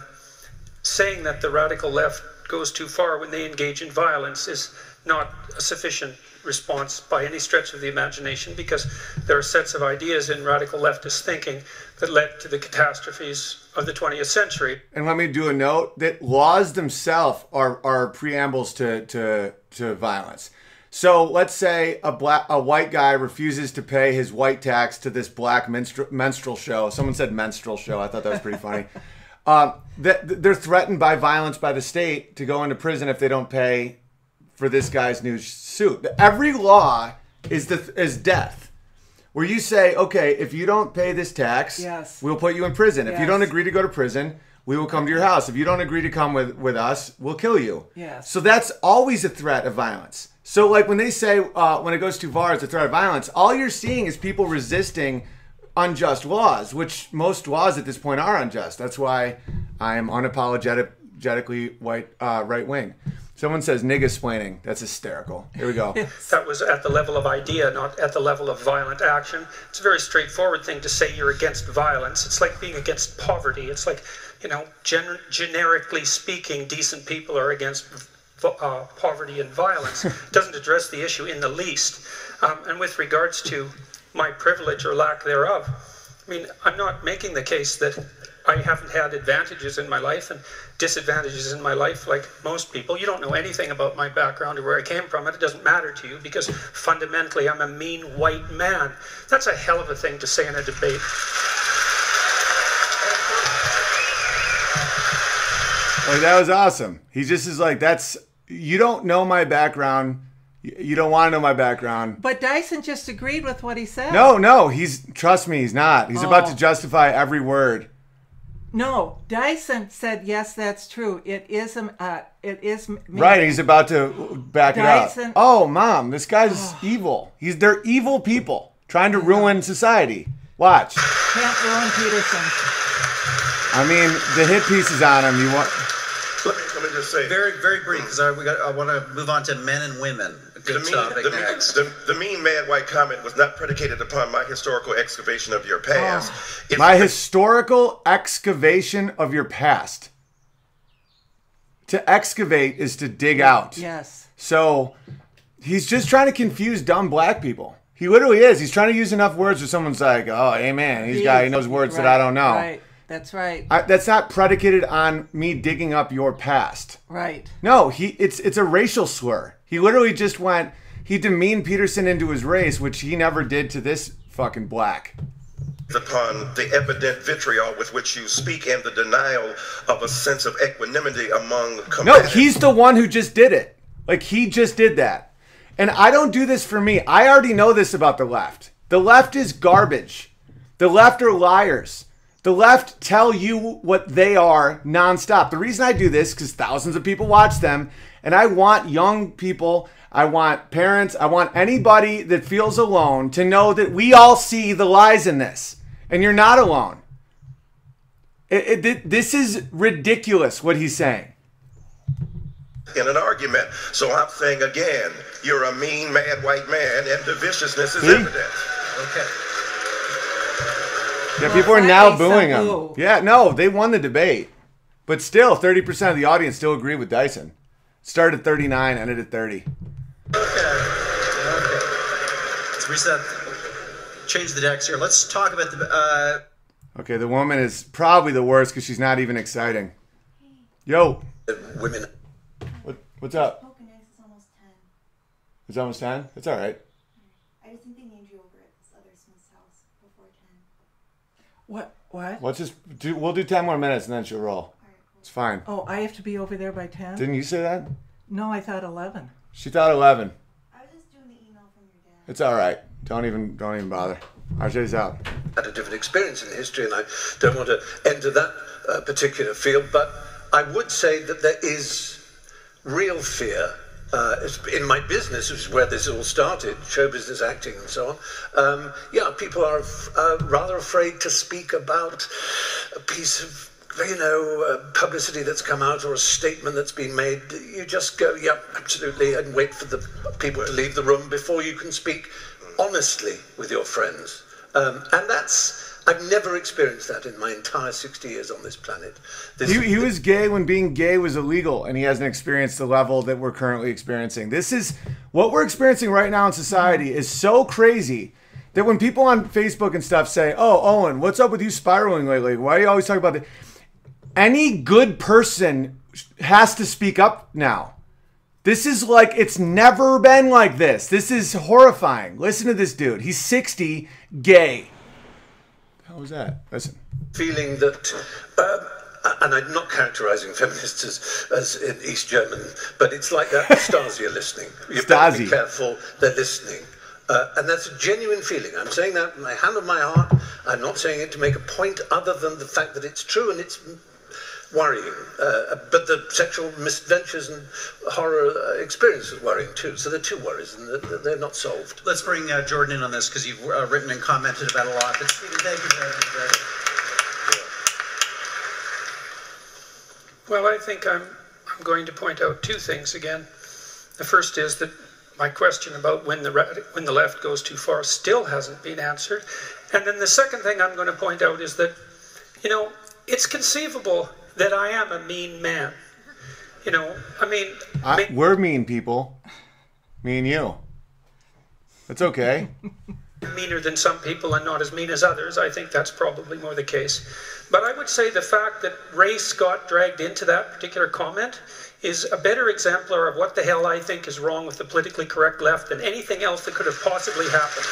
saying that the radical left goes too far when they engage in violence is not a sufficient response by any stretch of the imagination because there are sets of ideas in radical leftist thinking that led to the catastrophes of the 20th century. and let me do a note that laws themselves are are preambles to to to violence. So let's say a black a white guy refuses to pay his white tax to this black menstrual menstrual show. Someone said menstrual show. I thought that was pretty funny. um, that they're threatened by violence by the state to go into prison if they don't pay for this guy's new suit. Every law is the is death. Where you say, okay, if you don't pay this tax, Yes. we'll put you in prison. If you don't agree to go to prison, we will come to your house. If you don't agree to come with, with us, we'll kill you. Yes. So that's always a threat of violence. So like when they say uh, when it goes too far, it's a threat of violence. All you're seeing is people resisting unjust laws, which most laws at this point are unjust. That's why I am unapologetically white uh, right wing. Someone says nigga splaining. That's hysterical. Here we go. that was at the level of idea, not at the level of violent action. It's a very straightforward thing to say you're against violence. It's like being against poverty. It's like, you know, gen- generically speaking, decent people are against v- uh, poverty and violence. Doesn't address the issue in the least. Um, and with regards to my privilege or lack thereof, I mean, I'm not making the case that I haven't had advantages in my life and disadvantages in my life like most people. You don't know anything about my background or where I came from, and it doesn't matter to you because fundamentally I'm a mean white man. That's a hell of a thing to say in a debate. Like that was awesome. He just is like, that's you don't know my background. You don't want to know my background. But Dyson just agreed with what he said. No, no, he's trust me, he's not. He's about to Oh. justify every word. No, Dyson said yes, that's true. It is um, uh, it is me. Right, he's about to back it up. Oh, mom, this guy's evil. He's they're evil people trying to ruin society. Watch. Can't ruin Peterson. I mean, the hit piece is on him. You want? Let me, let me just say. Very, very brief, because I, we got, I want to move on to men and women. A The good mean, topic the, mean, the, the mean mad white comment was not predicated upon my historical excavation of your past. Oh. It's My historical excavation of your past. To excavate is to dig out. Yes. So he's just trying to confuse dumb black people. He literally is. He's trying to use enough words where someone's like, "Oh, amen." He's guy he knows words that I don't know. Right. That's right. I, that's not predicated on me digging up your past. right. No, he it's it's a racial slur. He literally just went. He demeaned Peterson into his race, which he never did to this fucking black. upon the evident vitriol with which you speak and the denial of a sense of equanimity among No, combative he's the one who just did it. Like he just did that. And I don't do this for me. I already know this about the left. The left is garbage. The left are liars. The left tell you what they are nonstop. The reason I do this because thousands of people watch them, and I want young people, I want parents, I want anybody that feels alone to know that we all see the lies in this, and you're not alone. It, it, this is ridiculous what he's saying. in an argument. So I'm saying again, you're a mean, mad white man, and the viciousness is See? evident. Okay. Yeah, people are now booing him. boo. Yeah, no, they won the debate. But still, 30% of the audience still agree with Dyson. Started at 39, ended at 30. Okay. Okay. Let's reset. Change the decks here. Let's talk about the. Uh, Okay, the woman is probably the worst because she's not even exciting. Yo, Women what, what's up? Poconos is almost 10. It's almost 10? It's all right. I just think they named you over at this other Smith's house before 10. What? What? Let's just do, we'll do 10 more minutes and then she'll roll. It's fine. Oh, I have to be over there by ten. Didn't you say that? no, I thought eleven. She thought 11. I was just doing the email from your dad. It's all right. Don't even, don't even bother. RJ's out. had a different experience in history, and I don't want to enter that uh, particular field, but I would say that there is real fear. Uh, in my business, which is where this all started, show business, acting, and so on. Um, yeah, people are uh, rather afraid to speak about a piece of you know, uh, publicity that's come out or a statement that's been made, you just go, yep, absolutely, and wait for the people to leave the room before you can speak honestly with your friends. Um, and that's, I've never experienced that in my entire 60 years on this planet. This, He, he was gay when being gay was illegal, and he hasn't experienced the level that we're currently experiencing. This is what we're experiencing right now in society is so crazy that when people on Facebook and stuff say, "Oh, Owen, what's up with you spiraling lately? Why are you always talking about it?" Any good person has to speak up now. This is like it's never been like this. This is horrifying. Listen to this dude. He's 60, gay. How was that? Listen. feeling that, um, and I'm not characterizing feminists as, as in East German, but it's like that Stasi are listening. You better be careful, they're listening. Uh, and that's a genuine feeling. I'm saying that with my hand on my heart. I'm not saying it to make a point other than the fact that it's true and it's worrying. Uh, but the sexual misadventures and horror uh, experience is worrying too. So they're two worries and they're, they're not solved. Let's bring uh, Jordan in on this because you've uh, written and commented about a lot. But Stephen, thank you very much. Very. Well, I think I'm, I'm going to point out two things again. The first is that my question about when the, ra- when the left goes too far still hasn't been answered. And then the second thing I'm going to point out is that, you know, it's conceivable that I am a mean man. You know, I mean, I, ma- we're mean people. Me and you. It's okay. meaner than some people and not as mean as others. I think that's probably more the case. But I would say the fact that race got dragged into that particular comment is a better exemplar of what the hell I think is wrong with the politically correct left than anything else that could have possibly happened.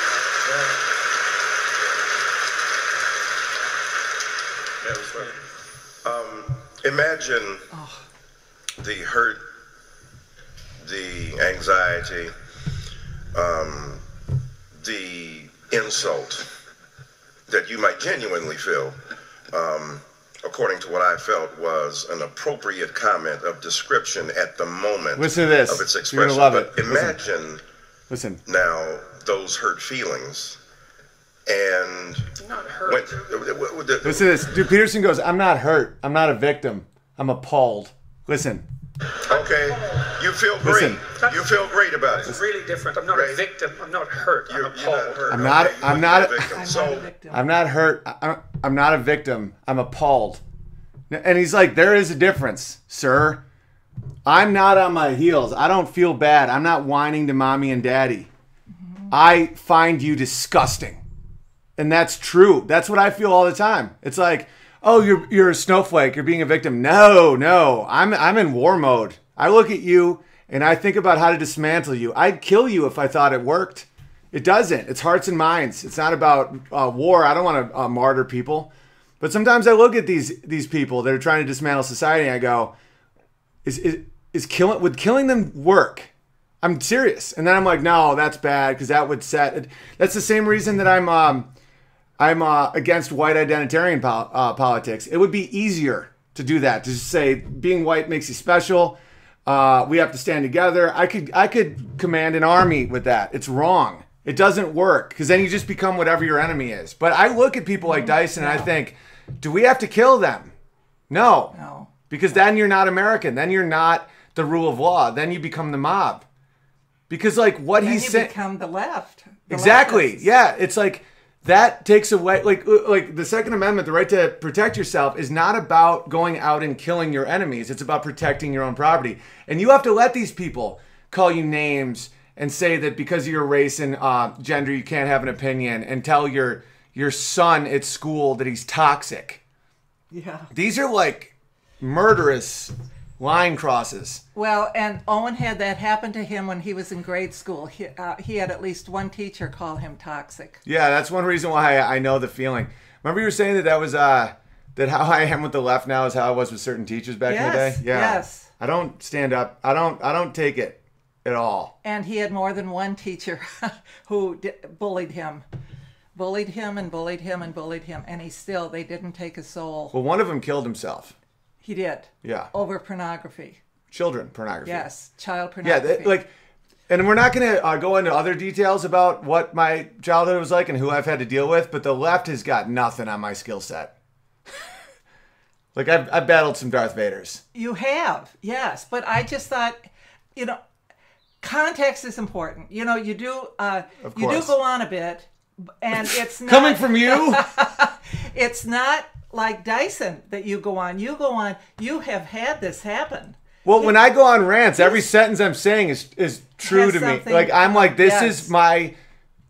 Yeah, that's right. Um, imagine the hurt, the anxiety, um, the insult that you might genuinely feel, um, according to what I felt was an appropriate comment of description at the moment Listen to this. of its You're gonna love but it. Listen. imagine Listen. now those hurt feelings and Not when, hurt. the- Listen to this. Dude, Peterson goes, I'm not hurt. I'm not a victim. I'm appalled. Listen. Okay, you feel great. Listen. You feel great about it. It's really different. I'm not a victim. I'm not hurt. I'm You're, appalled. you're. I'm not- okay? I'm wouldn't not- a victim. I'm so, not. I'm not hurt. I- I'm not a victim. I'm appalled. And he's like, there is a difference, sir. I'm not on my heels. I don't feel bad. I'm not whining to mommy and daddy. I find you disgusting. And that's true. That's what I feel all the time. It's like, oh, you're you're a snowflake. You're being a victim. No, no. I'm I'm in war mode. I look at you and I think about how to dismantle you. I'd kill you if I thought it worked. It doesn't. It's hearts and minds. It's not about uh, war. I don't want to uh, martyr people. But sometimes I look at these these people that are trying to dismantle society and I go, is is, is killing would killing them work? I'm serious. And then I'm like, no, that's bad because that would set. That's the same reason that I'm um, I'm uh, against white identitarian pol- uh, politics. It would be easier to do that to just say being white makes you special. Uh, we have to stand together. I could I could command an army with that. It's wrong. It doesn't work because then you just become whatever your enemy is. But I look at people like Dyson and I think, do we have to kill them? No. No. Because then you're not American. Then you're not the rule of law. Then you become the mob. Because like what Then he's saying become the left. the exactly leftists. yeah it's like that takes away like like the second amendment the right to protect yourself is not about going out and killing your enemies. It's about protecting your own property. And you have to let these people call you names and say that because of your race and uh, gender you can't have an opinion and tell your your son at school that he's toxic. Yeah. these are like murderous line crosses Well, and Owen had that happen to him when he was in grade school. He, uh, he had at least one teacher call him toxic. Yeah, that's one reason why I know the feeling. Remember you were saying that that was uh that how I am with the left now is how I was with certain teachers back in the day. Yes, Yeah. yes. I don't stand up. I don't. I don't take it at all. And he had more than one teacher who d- bullied him. bullied him and bullied him and bullied him, and he still they didn't take his soul. Well, one of them killed himself. He did. Yeah. Over pornography. Children pornography. Yes, child Yeah, pornography. th- like, and we're not going to uh, go into other details about what my childhood was like and who I've had to deal with, but the left has got nothing on my skill set. like, I've, I've battled some Darth Vaders. You have, yes, but I just thought, you know, context is important. You know, you do, uh, Of you do go on a bit, and it's not, Coming from you? It's not like Dyson that you go on. You go on. You have had this happen. Well, when I go on rants, every sentence I'm saying is is true to me. Like I'm like, this Yes. is my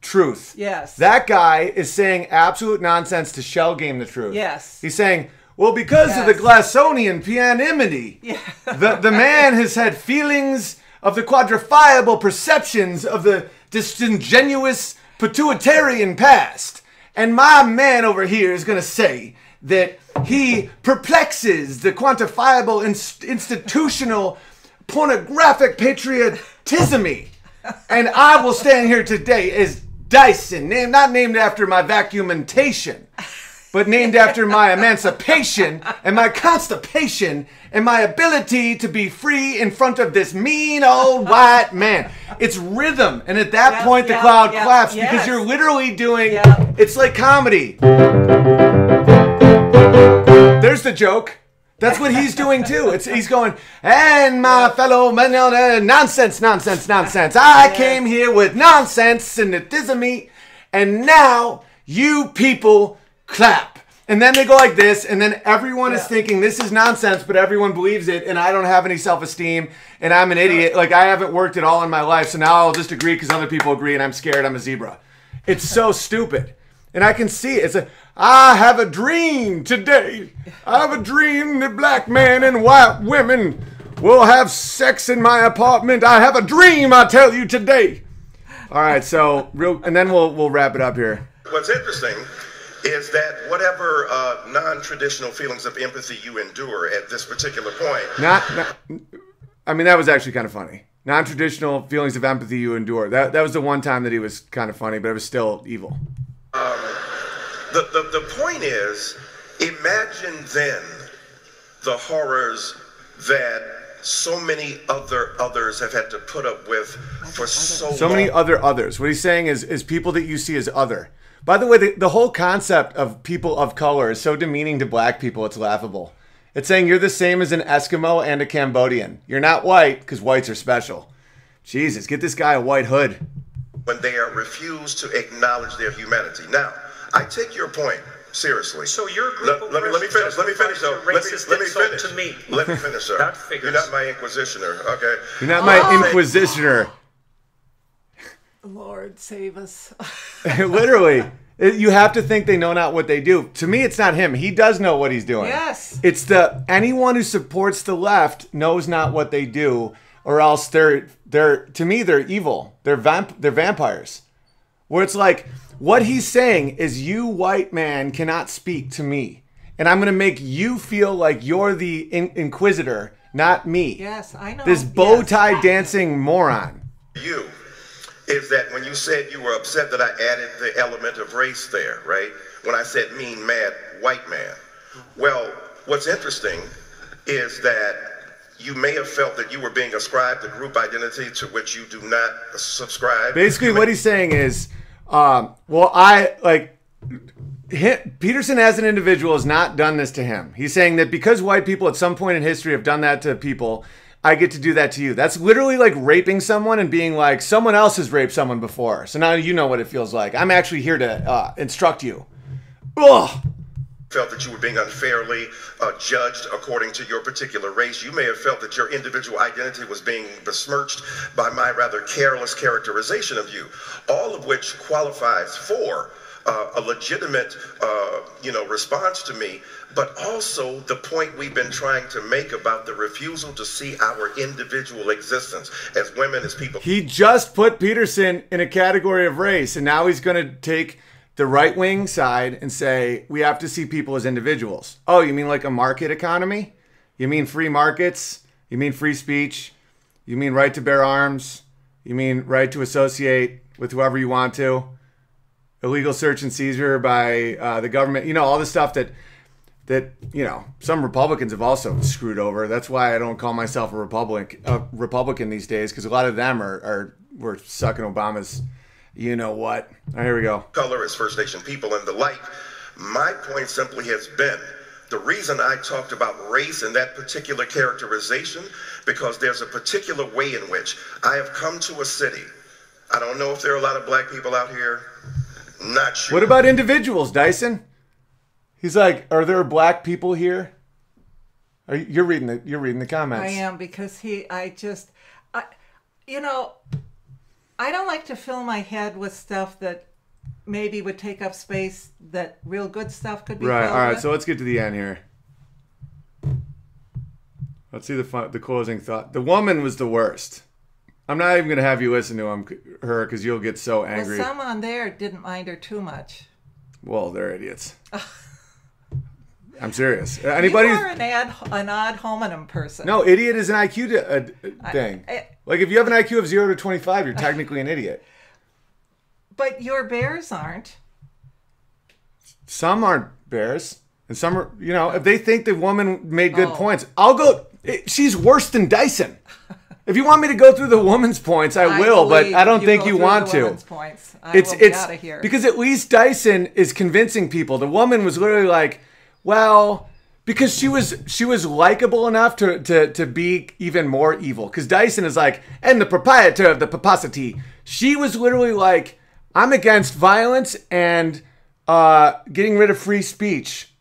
truth. Yes. That guy is saying absolute nonsense to shell game the truth. Yes. He's saying, well, because of the Yes. Glassonian pianimity, yeah. the the man has had feelings of the quadrifiable perceptions of the disingenuous pituitarian past. And my man over here is going to say that he perplexes the quantifiable inst- institutional pornographic patriotism. And I will stand here today as Dyson, named not named after my vacuumentation, but named after my emancipation and my constipation and my ability to be free in front of this mean old white man. It's rhythm, and at that Yep, point the yep, crowd yep, claps because you're literally doing. It's like comedy. There's the joke. That's what he's doing too. It's he's going, and my fellow men, uh, nonsense, nonsense, nonsense. I came here with nonsense and it isn't me, and now you people clap. And then they go like this, and then everyone is thinking this is nonsense, but everyone believes it, and I don't have any self-esteem, and I'm an idiot. Like I haven't worked at all in my life, so now I'll just agree because other people agree, and I'm scared I'm a zebra. It's so stupid. And I can see it. It's a, I have a dream today. I have a dream that black men and white women will have sex in my apartment. I have a dream, I tell you today. All right, so real, and then we'll we'll wrap it up here. What's interesting is that whatever uh, non-traditional feelings of empathy you endure at this particular point, Not, not I mean that was actually kind of funny. Non-traditional feelings of empathy you endure. That that was the one time that he was kind of funny, but it was still evil. The, the, the point is, imagine then the horrors that so many other others have had to put up with for so, So long. many other others. What he's saying is is people that you see as other. By the way, the, the whole concept of people of color is so demeaning to black people, it's laughable. It's saying you're the same as an Eskimo and a Cambodian. You're not white because whites are special. Jesus, get this guy a white hood. when they are refused to acknowledge their humanity. Now, I take your point seriously. So your group let, of let me let me finish. Let me finish though. Let me racist let me finish. to me. Let me finish, sir. That figures. You're not my inquisitioner, okay? You're not my Oh. inquisitioner. Lord save us. Literally. You have to think they know not what they do. To me, it's not him. He does know what he's doing. Yes. It's the anyone who supports the left knows not what they do, or else they're they're to me they're evil. They're vamp they're vampires. Where it's like what he's saying is you white man cannot speak to me, and I'm gonna make you feel like you're the in- inquisitor, not me. Yes, I know. This bow Yes. tie dancing moron. You is that when you said you were upset that I added the element of race there, right? When I said mean, mad, white man. Well, what's interesting is that you may have felt that you were being ascribed a group identity to which you do not subscribe. Basically, You may- what he's saying is, um, well, I like hi Peterson as an individual has not done this to him. He's saying that because white people at some point in history have done that to people, I get to do that to you. That's literally like raping someone and being like, someone else has raped someone before, so now you know what it feels like. I'm actually here to uh, instruct you. Ugh. Felt that you were being unfairly uh, judged according to your particular race. You may have felt that your individual identity was being besmirched by my rather careless characterization of you, all of which qualifies for uh, a legitimate, uh, you know, response to me, but also the point we've been trying to make about the refusal to see our individual existence as women, as people. He just put Peterson in a category of race, and now he's going to take the right wing side and say we have to see people as individuals. Oh, you mean like a market economy? You mean free markets? You mean free speech? You mean right to bear arms? You mean right to associate with whoever you want to? illegal search and seizure by uh, the government. You know, all the stuff that that you know some Republicans have also screwed over. That's why I don't call myself a Republican a Republican these days because a lot of them are are were sucking Obama's. You know what? All right, here we go. color as First Nation people and the like. My point simply has been the reason I talked about race in that particular characterization because there's a particular way in which I have come to a city. I don't know if there are a lot of black people out here. Not sure. What about individuals, Dyson? He's like, are there black people here? Are you, you're reading the you're reading the comments. I am because he. I just, I, you know, I don't like to fill my head with stuff that maybe would take up space that real good stuff could be Right. All right. with. So let's get to the end here. Let's see the fun, the closing thought. The woman was the worst. I'm not even gonna have you listen to him, her, because you'll get so angry. well, angry. someone there didn't mind her too much. Well, they're idiots. I'm serious. Anybody? you are an ad, an ad hominem person. No, idiot is an IQ di- uh, thing. I- like if you have an IQ of zero to twenty-five, you're technically an idiot. but your bears aren't. Some aren't bears, and some are. You know, if they think the woman made good Oh. points, I'll go. it- She's worse than Dyson. If you want me to go through the woman's points, I, will, but I don't if think you want to. Points. I it's will it's out of here. because at least Dyson is convincing people. The woman was literally like, well, because she was she was likable enough to to to be even more evil. Because Dyson is like, and the proprietor of the papacity. She was literally like, I'm against violence and uh, getting rid of free speech.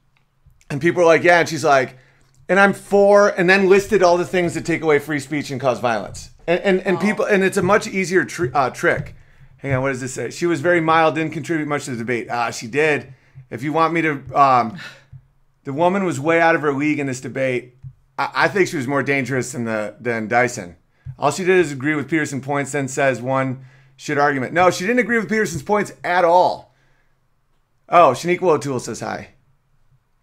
And people are like, yeah, and she's like, and I'm for, and then listed all the things that take away free speech and cause violence. And and, and people, and it's a much easier tr- uh, trick. Hang on, what does this say? She was very mild, didn't contribute much to the debate. Ah, she did. If you want me to, um, the woman was way out of her league in this debate. I, I think she was more dangerous than the than Dyson. All she did is agree with Peterson points, then says one shit argument. No, she didn't agree with Peterson's points at all. Oh, Shaniqua O'Toole says hi.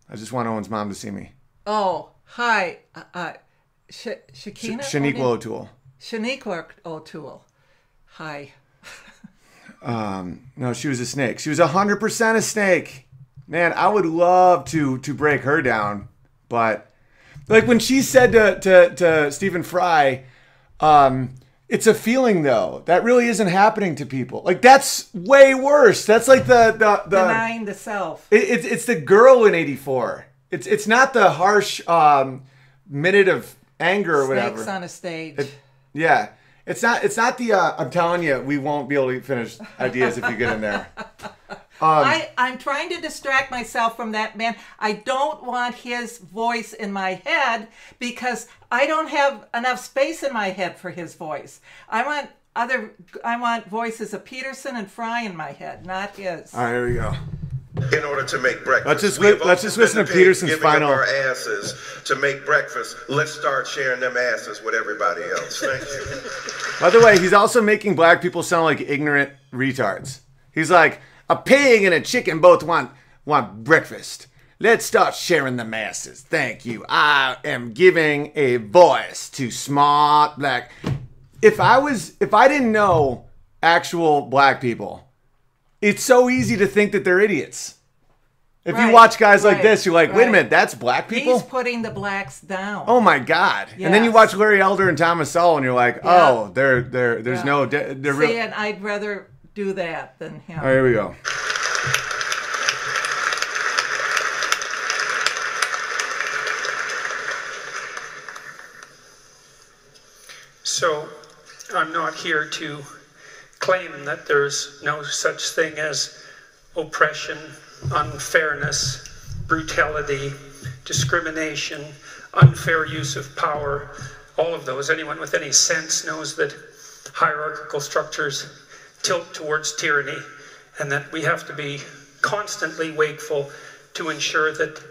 I just want Owen's mom to see me. oh, hi, uh, uh, Sh- Shakina. Shaniqua O'Toole. Shaniqua O'Toole. Hi. No, she was a snake. She was hundred percent a snake. Man, I would love to to break her down, but like when she said to to, to Stephen Fry, um, it's a feeling though that really isn't happening to people. Like that's way worse. That's like the the the. Denying the self. It, it's it's the girl in '84. It's it's not the harsh um, minute of anger or whatever. Snakes on a stage. Yeah. It's not it's not the uh, I'm telling you, we won't be able to finish ideas if you get in there. Um, I, I'm trying to distract myself from that man. I don't want his voice in my head because I don't have enough space in my head for his voice. I want other I want voices of Peterson and Fry in my head, not his. All right, here we go. in order to make breakfast. Let's just li- let's just listen to paid Peterson's giving final- Up our asses to make breakfast. Let's start sharing them asses with everybody else. Thank you. By the way, he's also making black people sound like ignorant retards. He's like, a pig and a chicken both want want breakfast. Let's start sharing the masses. Thank you. I am giving a voice to smart black. If I was if I didn't know actual black people, it's so easy to think that they're idiots. If you watch guys like this, you're like, wait a minute, that's black people? He's putting the blacks down. Oh my God! And then you watch Larry Elder and Thomas Sowell, and you're like, Yeah. oh, they're they're there's Yeah. no they're See, real. and I'd rather do that than him. All right, here we go. So I'm not here to claim that there's no such thing as oppression, unfairness, brutality, discrimination, unfair use of power, all of those. Anyone with any sense knows that hierarchical structures tilt towards tyranny and that we have to be constantly wakeful to ensure that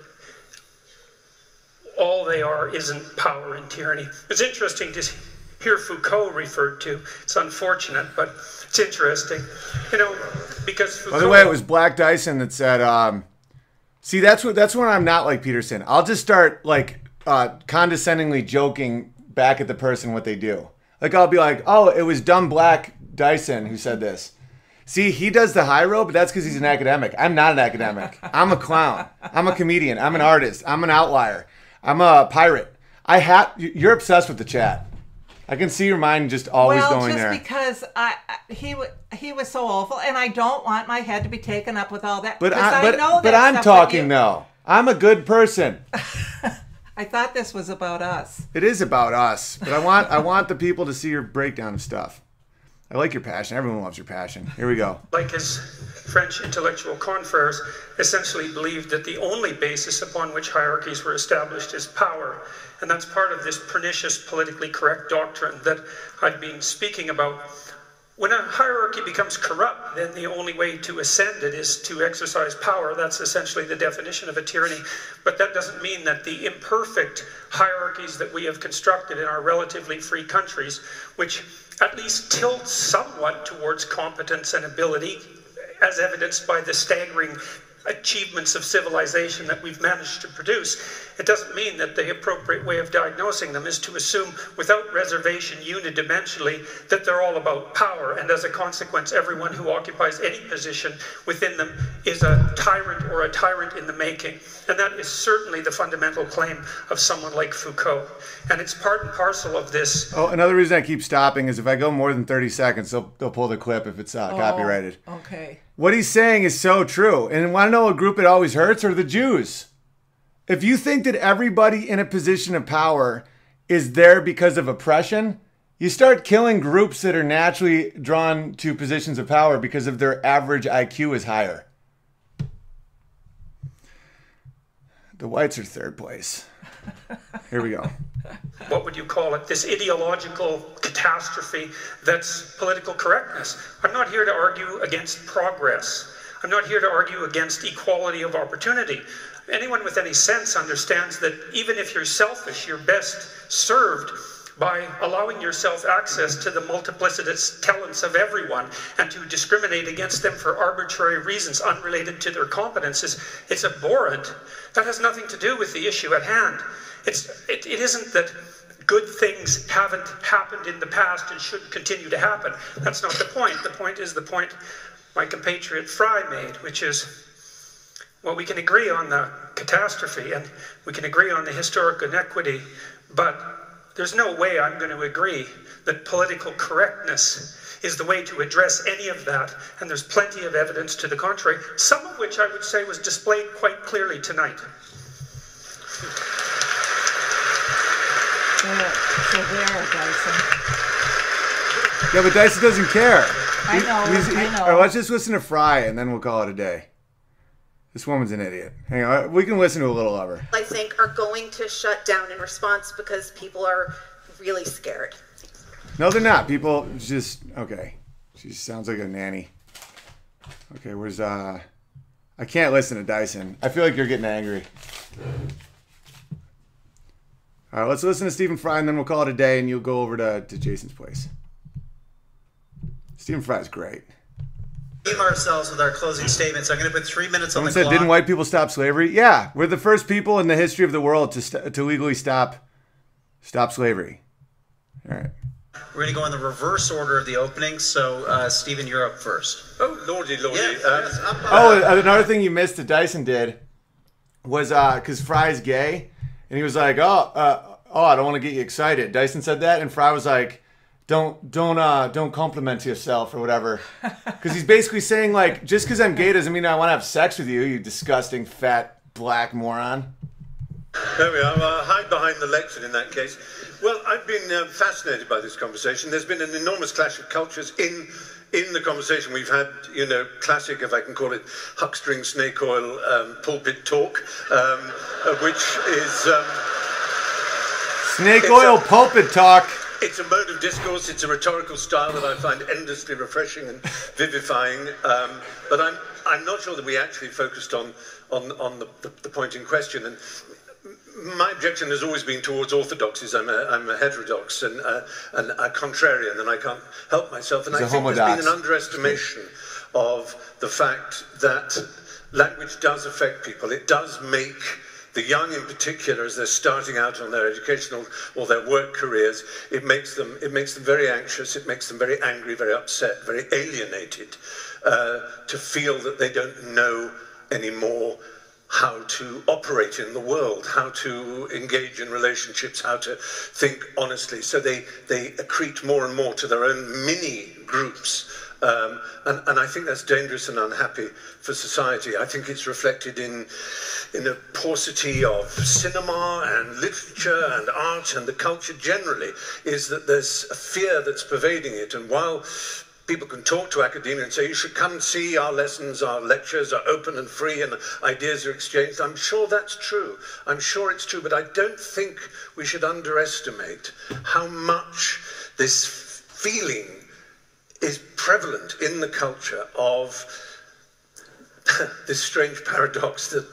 all they are isn't power and tyranny. It's interesting to hear Foucault referred to. It's unfortunate, but it's interesting. You know, because Foucault. By the way, it was Black Dyson that said, um, "See, that's what that's when I'm not like Peterson. I'll just start like uh, condescendingly joking back at the person what they do. Like I'll be like, "Oh, it was dumb Black Dyson who said this." See, he does the high road, but that's because he's an academic. I'm not an academic. I'm a clown. I'm a comedian. I'm an artist. I'm an outlier. I'm a pirate. I have. You're obsessed with the chat. I can see your mind just always well, going just there. because I I- he he was so awful, and I don't want my head to be taken up with all that. But I, but, know but I'm talking though. I'm a good person. I thought this was about us. It is about us, but I want I want the people to see your breakdown of stuff. I like your passion. Everyone loves your passion. Here we go. like his French intellectual confreres, essentially believed that the only basis upon which hierarchies were established is power. And that's part of this pernicious politically correct doctrine that I've been speaking about. When a hierarchy becomes corrupt, then the only way to ascend it is to exercise power. That's essentially the definition of a tyranny. But that doesn't mean that the imperfect hierarchies that we have constructed in our relatively free countries, which at least tilt somewhat towards competence and ability, as evidenced by the staggering achievements of civilization that we've managed to produce, it doesn't mean that the appropriate way of diagnosing them is to assume without reservation unidimensionally that they're all about power and as a consequence everyone who occupies any position within them is a tyrant or a tyrant in the making. And that is certainly the fundamental claim of someone like Foucault. And it's part and parcel of this Oh, another reason I keep stopping is if I go more than 30 seconds, they'll, they'll pull the clip if it's uh, copyrighted. Oh, okay. What he's saying is so true. And want to know what group it always hurts? Are the Jews. If you think that everybody in a position of power is there because of oppression, you start killing groups that are naturally drawn to positions of power because of their average IQ is higher. The whites are third place. Here we go. What would you call it, this ideological catastrophe that's political correctness. I'm not here to argue against progress. I'm not here to argue against equality of opportunity. Anyone with any sense understands that even if you're selfish, you're best served by allowing yourself access to the multiplicitous talents of everyone and to discriminate against them for arbitrary reasons unrelated to their competences. It's abhorrent. That has nothing to do with the issue at hand. It's, it, it isn't that good things haven't happened in the past and shouldn't continue to happen. That's not the point. The point is the point my compatriot Fry made, which is well, we can agree on the catastrophe and we can agree on the historic inequity, but there's no way I'm going to agree that political correctness is the way to address any of that, and there's plenty of evidence to the contrary, some of which I would say was displayed quite clearly tonight. There, there, Dyson. Yeah, but Dyson doesn't care. I know, He's- he- I know. all right, let's just listen to Fry and then we'll call it a day. This woman's an idiot. Hang on, we can listen to a little of her. I think are going to shut down in response because people are really scared. No, they're not. People just okay. She sounds like a nanny. Okay, where's uh? I can't listen to Dyson. I feel like you're getting angry. All right, let's listen to Stephen Fry and then we'll call it a day, and you'll go over to, to Jason's place. Stephen Fry's great. Aim ourselves with our closing statements. I'm going to put three minutes on Someone the said, clock. "Didn't white people stop slavery?" Yeah, we're the first people in the history of the world to st- to legally stop stop slavery. All right. We're going to go in the reverse order of the opening. So, uh, Stephen, you're up first. Oh, lordy, lordy. Yes, um, yes, up, up. Oh, another thing you missed that Dyson did was uh, because Fry's gay, and he was like, "Oh, uh, oh, I don't want to get you excited." Dyson said that, and Fry was like, "Don't, don't, uh, don't compliment yourself or whatever," because he's basically saying like, just because I'm gay doesn't mean I want to have sex with you, you disgusting fat black moron. There we are. I'll hide behind the lectern in that case. Well, I've been uh, fascinated by this conversation. There's been an enormous clash of cultures in in the conversation. We've had, you know, classic, if I can call it, huckstering snake oil um, pulpit talk, um, which is. Um, Snake oil a- pulpit talk. It's a mode of discourse. It's a rhetorical style that I find endlessly refreshing and vivifying. Um, but I'm I'm not sure that we actually focused on on on the, the, the point in question. And my objection has always been towards orthodoxies. I'm a, I'm a heterodox and, uh, and a contrarian, and I can't help myself. And He's I a think there's been an underestimation of the fact that language does affect people. It does make the young in particular, as they're starting out on their educational or their work careers, it makes them it makes them very anxious. It makes them very angry, very upset, very alienated uh, to feel that they don't know anymore how to operate in the world, how to engage in relationships, how to think honestly. So they, they accrete more and more to their own mini groups. Um, and, and I think that's dangerous and unhappy for society. I think it's reflected in, in a paucity of cinema and literature and art and the culture generally, is that there's a fear that's pervading it. And while people can talk to academia and say, you should come see our lessons, our lectures are open and free and ideas are exchanged. I'm sure that's true. I'm sure it's true, but I don't think we should underestimate how much this feeling is prevalent in the culture of this strange paradox that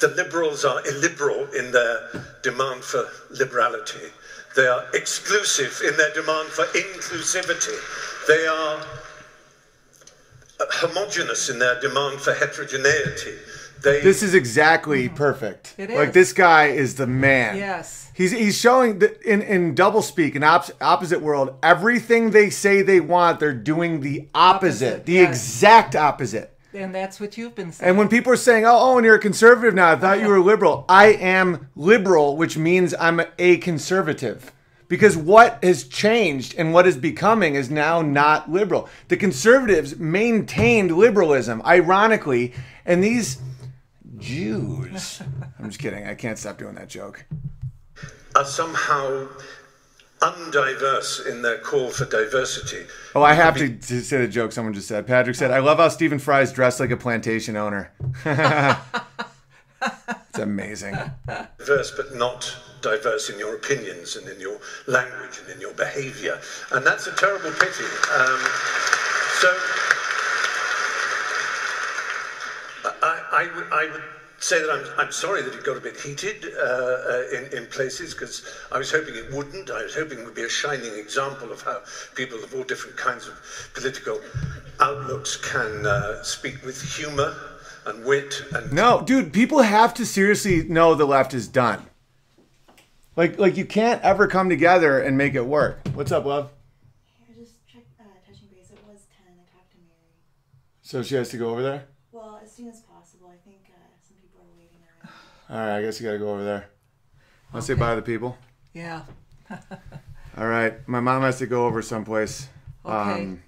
the liberals are illiberal in their demand for liberality. They are exclusive in their demand for inclusivity. They are homogenous in their demand for heterogeneity. They, This is exactly mm-hmm. perfect. It Like this guy is the man. Yes. He's he's showing that in in double speak, in op- opposite world, everything they say they want, they're doing the opposite, Opposite, the yes. exact opposite. And that's what you've been saying. And when people are saying, "Oh, oh, and you're a conservative now," I thought you were liberal. I am liberal, which means I'm a conservative. Because what has changed and what is becoming is now not liberal. The conservatives maintained liberalism, ironically, and these Jews. I'm just kidding. I can't stop doing that joke. are somehow undiverse in their call for diversity. Oh, I have to, to say the joke someone just said. Patrick said, I love how Stephen Fry's dressed like a plantation owner. it's amazing. diverse but not diverse in your opinions and in your language and in your behavior. And that's a terrible pity. Um, so I, would, I would say that I'm, I'm sorry that it got a bit heated uh, uh, in, in places because I was hoping it wouldn't. I was hoping it would be a shining example of how people of all different kinds of political outlooks can uh, speak with humor and wit and No, dude, people have to seriously know the left is done. Like, like you can't ever come together and make it work. What's up, love? Here, just check, uh, touching base. It was 10. I talked to Mary. So she has to go over there? Well, as soon as possible. I think uh, some people are waiting around. All right, I guess you gotta go over there. Let's say bye to the people. yeah. All right, my mom has to go over someplace. Okay. Um,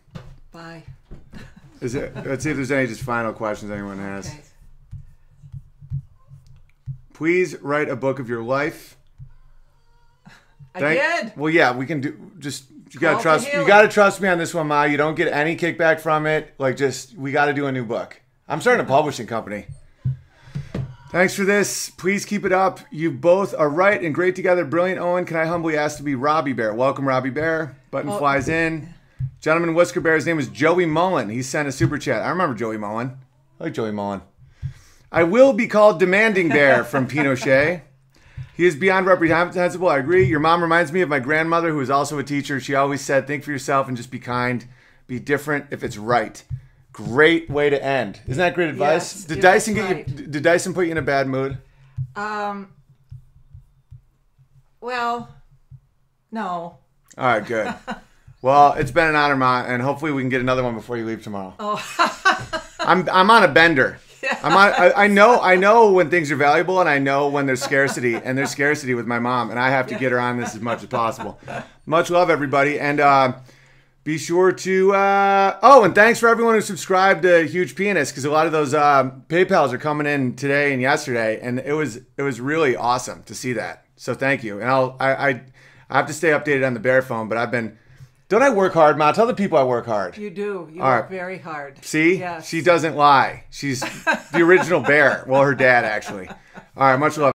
Bye. is it? Let's see if there's any just final questions anyone has. Okay. Please write a book of your life. I Thank- did. Well, yeah, we can do. Just you gotta Call trust. You gotta trust me on this one, Ma. You don't get any kickback from it. Like, just we got to do a new book. I'm starting a publishing company. Thanks for this. Please keep it up. You both are right and great together. Brilliant, Owen. Can I humbly ask to be Robbie Bear? Welcome, Robbie Bear. Button Oh. flies in. Gentleman Whisker Bear. His name is Joey Mullen. He sent a super chat. I remember Joey Mullen. I like Joey Mullen. I will be called Demanding Bear from Pinochet. He is beyond reprehensible. I agree. Your mom reminds me of my grandmother, who was also a teacher. She always said, "Think for yourself and just be kind. Be different if it's right." Great way to end. Isn't that great advice? Yes, did Dyson get right. you? Did Dyson put you in a bad mood? Um. Well, no. All right, good. well, it's been an honor, Ma, and hopefully we can get another one before you leave tomorrow. Oh. I'm I'm on a bender. I'm I, I know I know when things are valuable, and I know when there's scarcity, and there's scarcity with my mom, and I have to get her on this as much as possible. Much love, everybody, and uh, be sure to. Uh, oh, and thanks for everyone who subscribed to Huge Pianist, because a lot of those uh, PayPal's are coming in today and yesterday, and it was it was really awesome to see that. So thank you, and I'll I I, I have to stay updated on the Bear phone, but I've been. Don't I work hard, Ma? Tell the people I work hard. You do. You All work right. very hard. See? Yes. She doesn't lie. She's the original bear. Well, her dad, actually. All right, much love.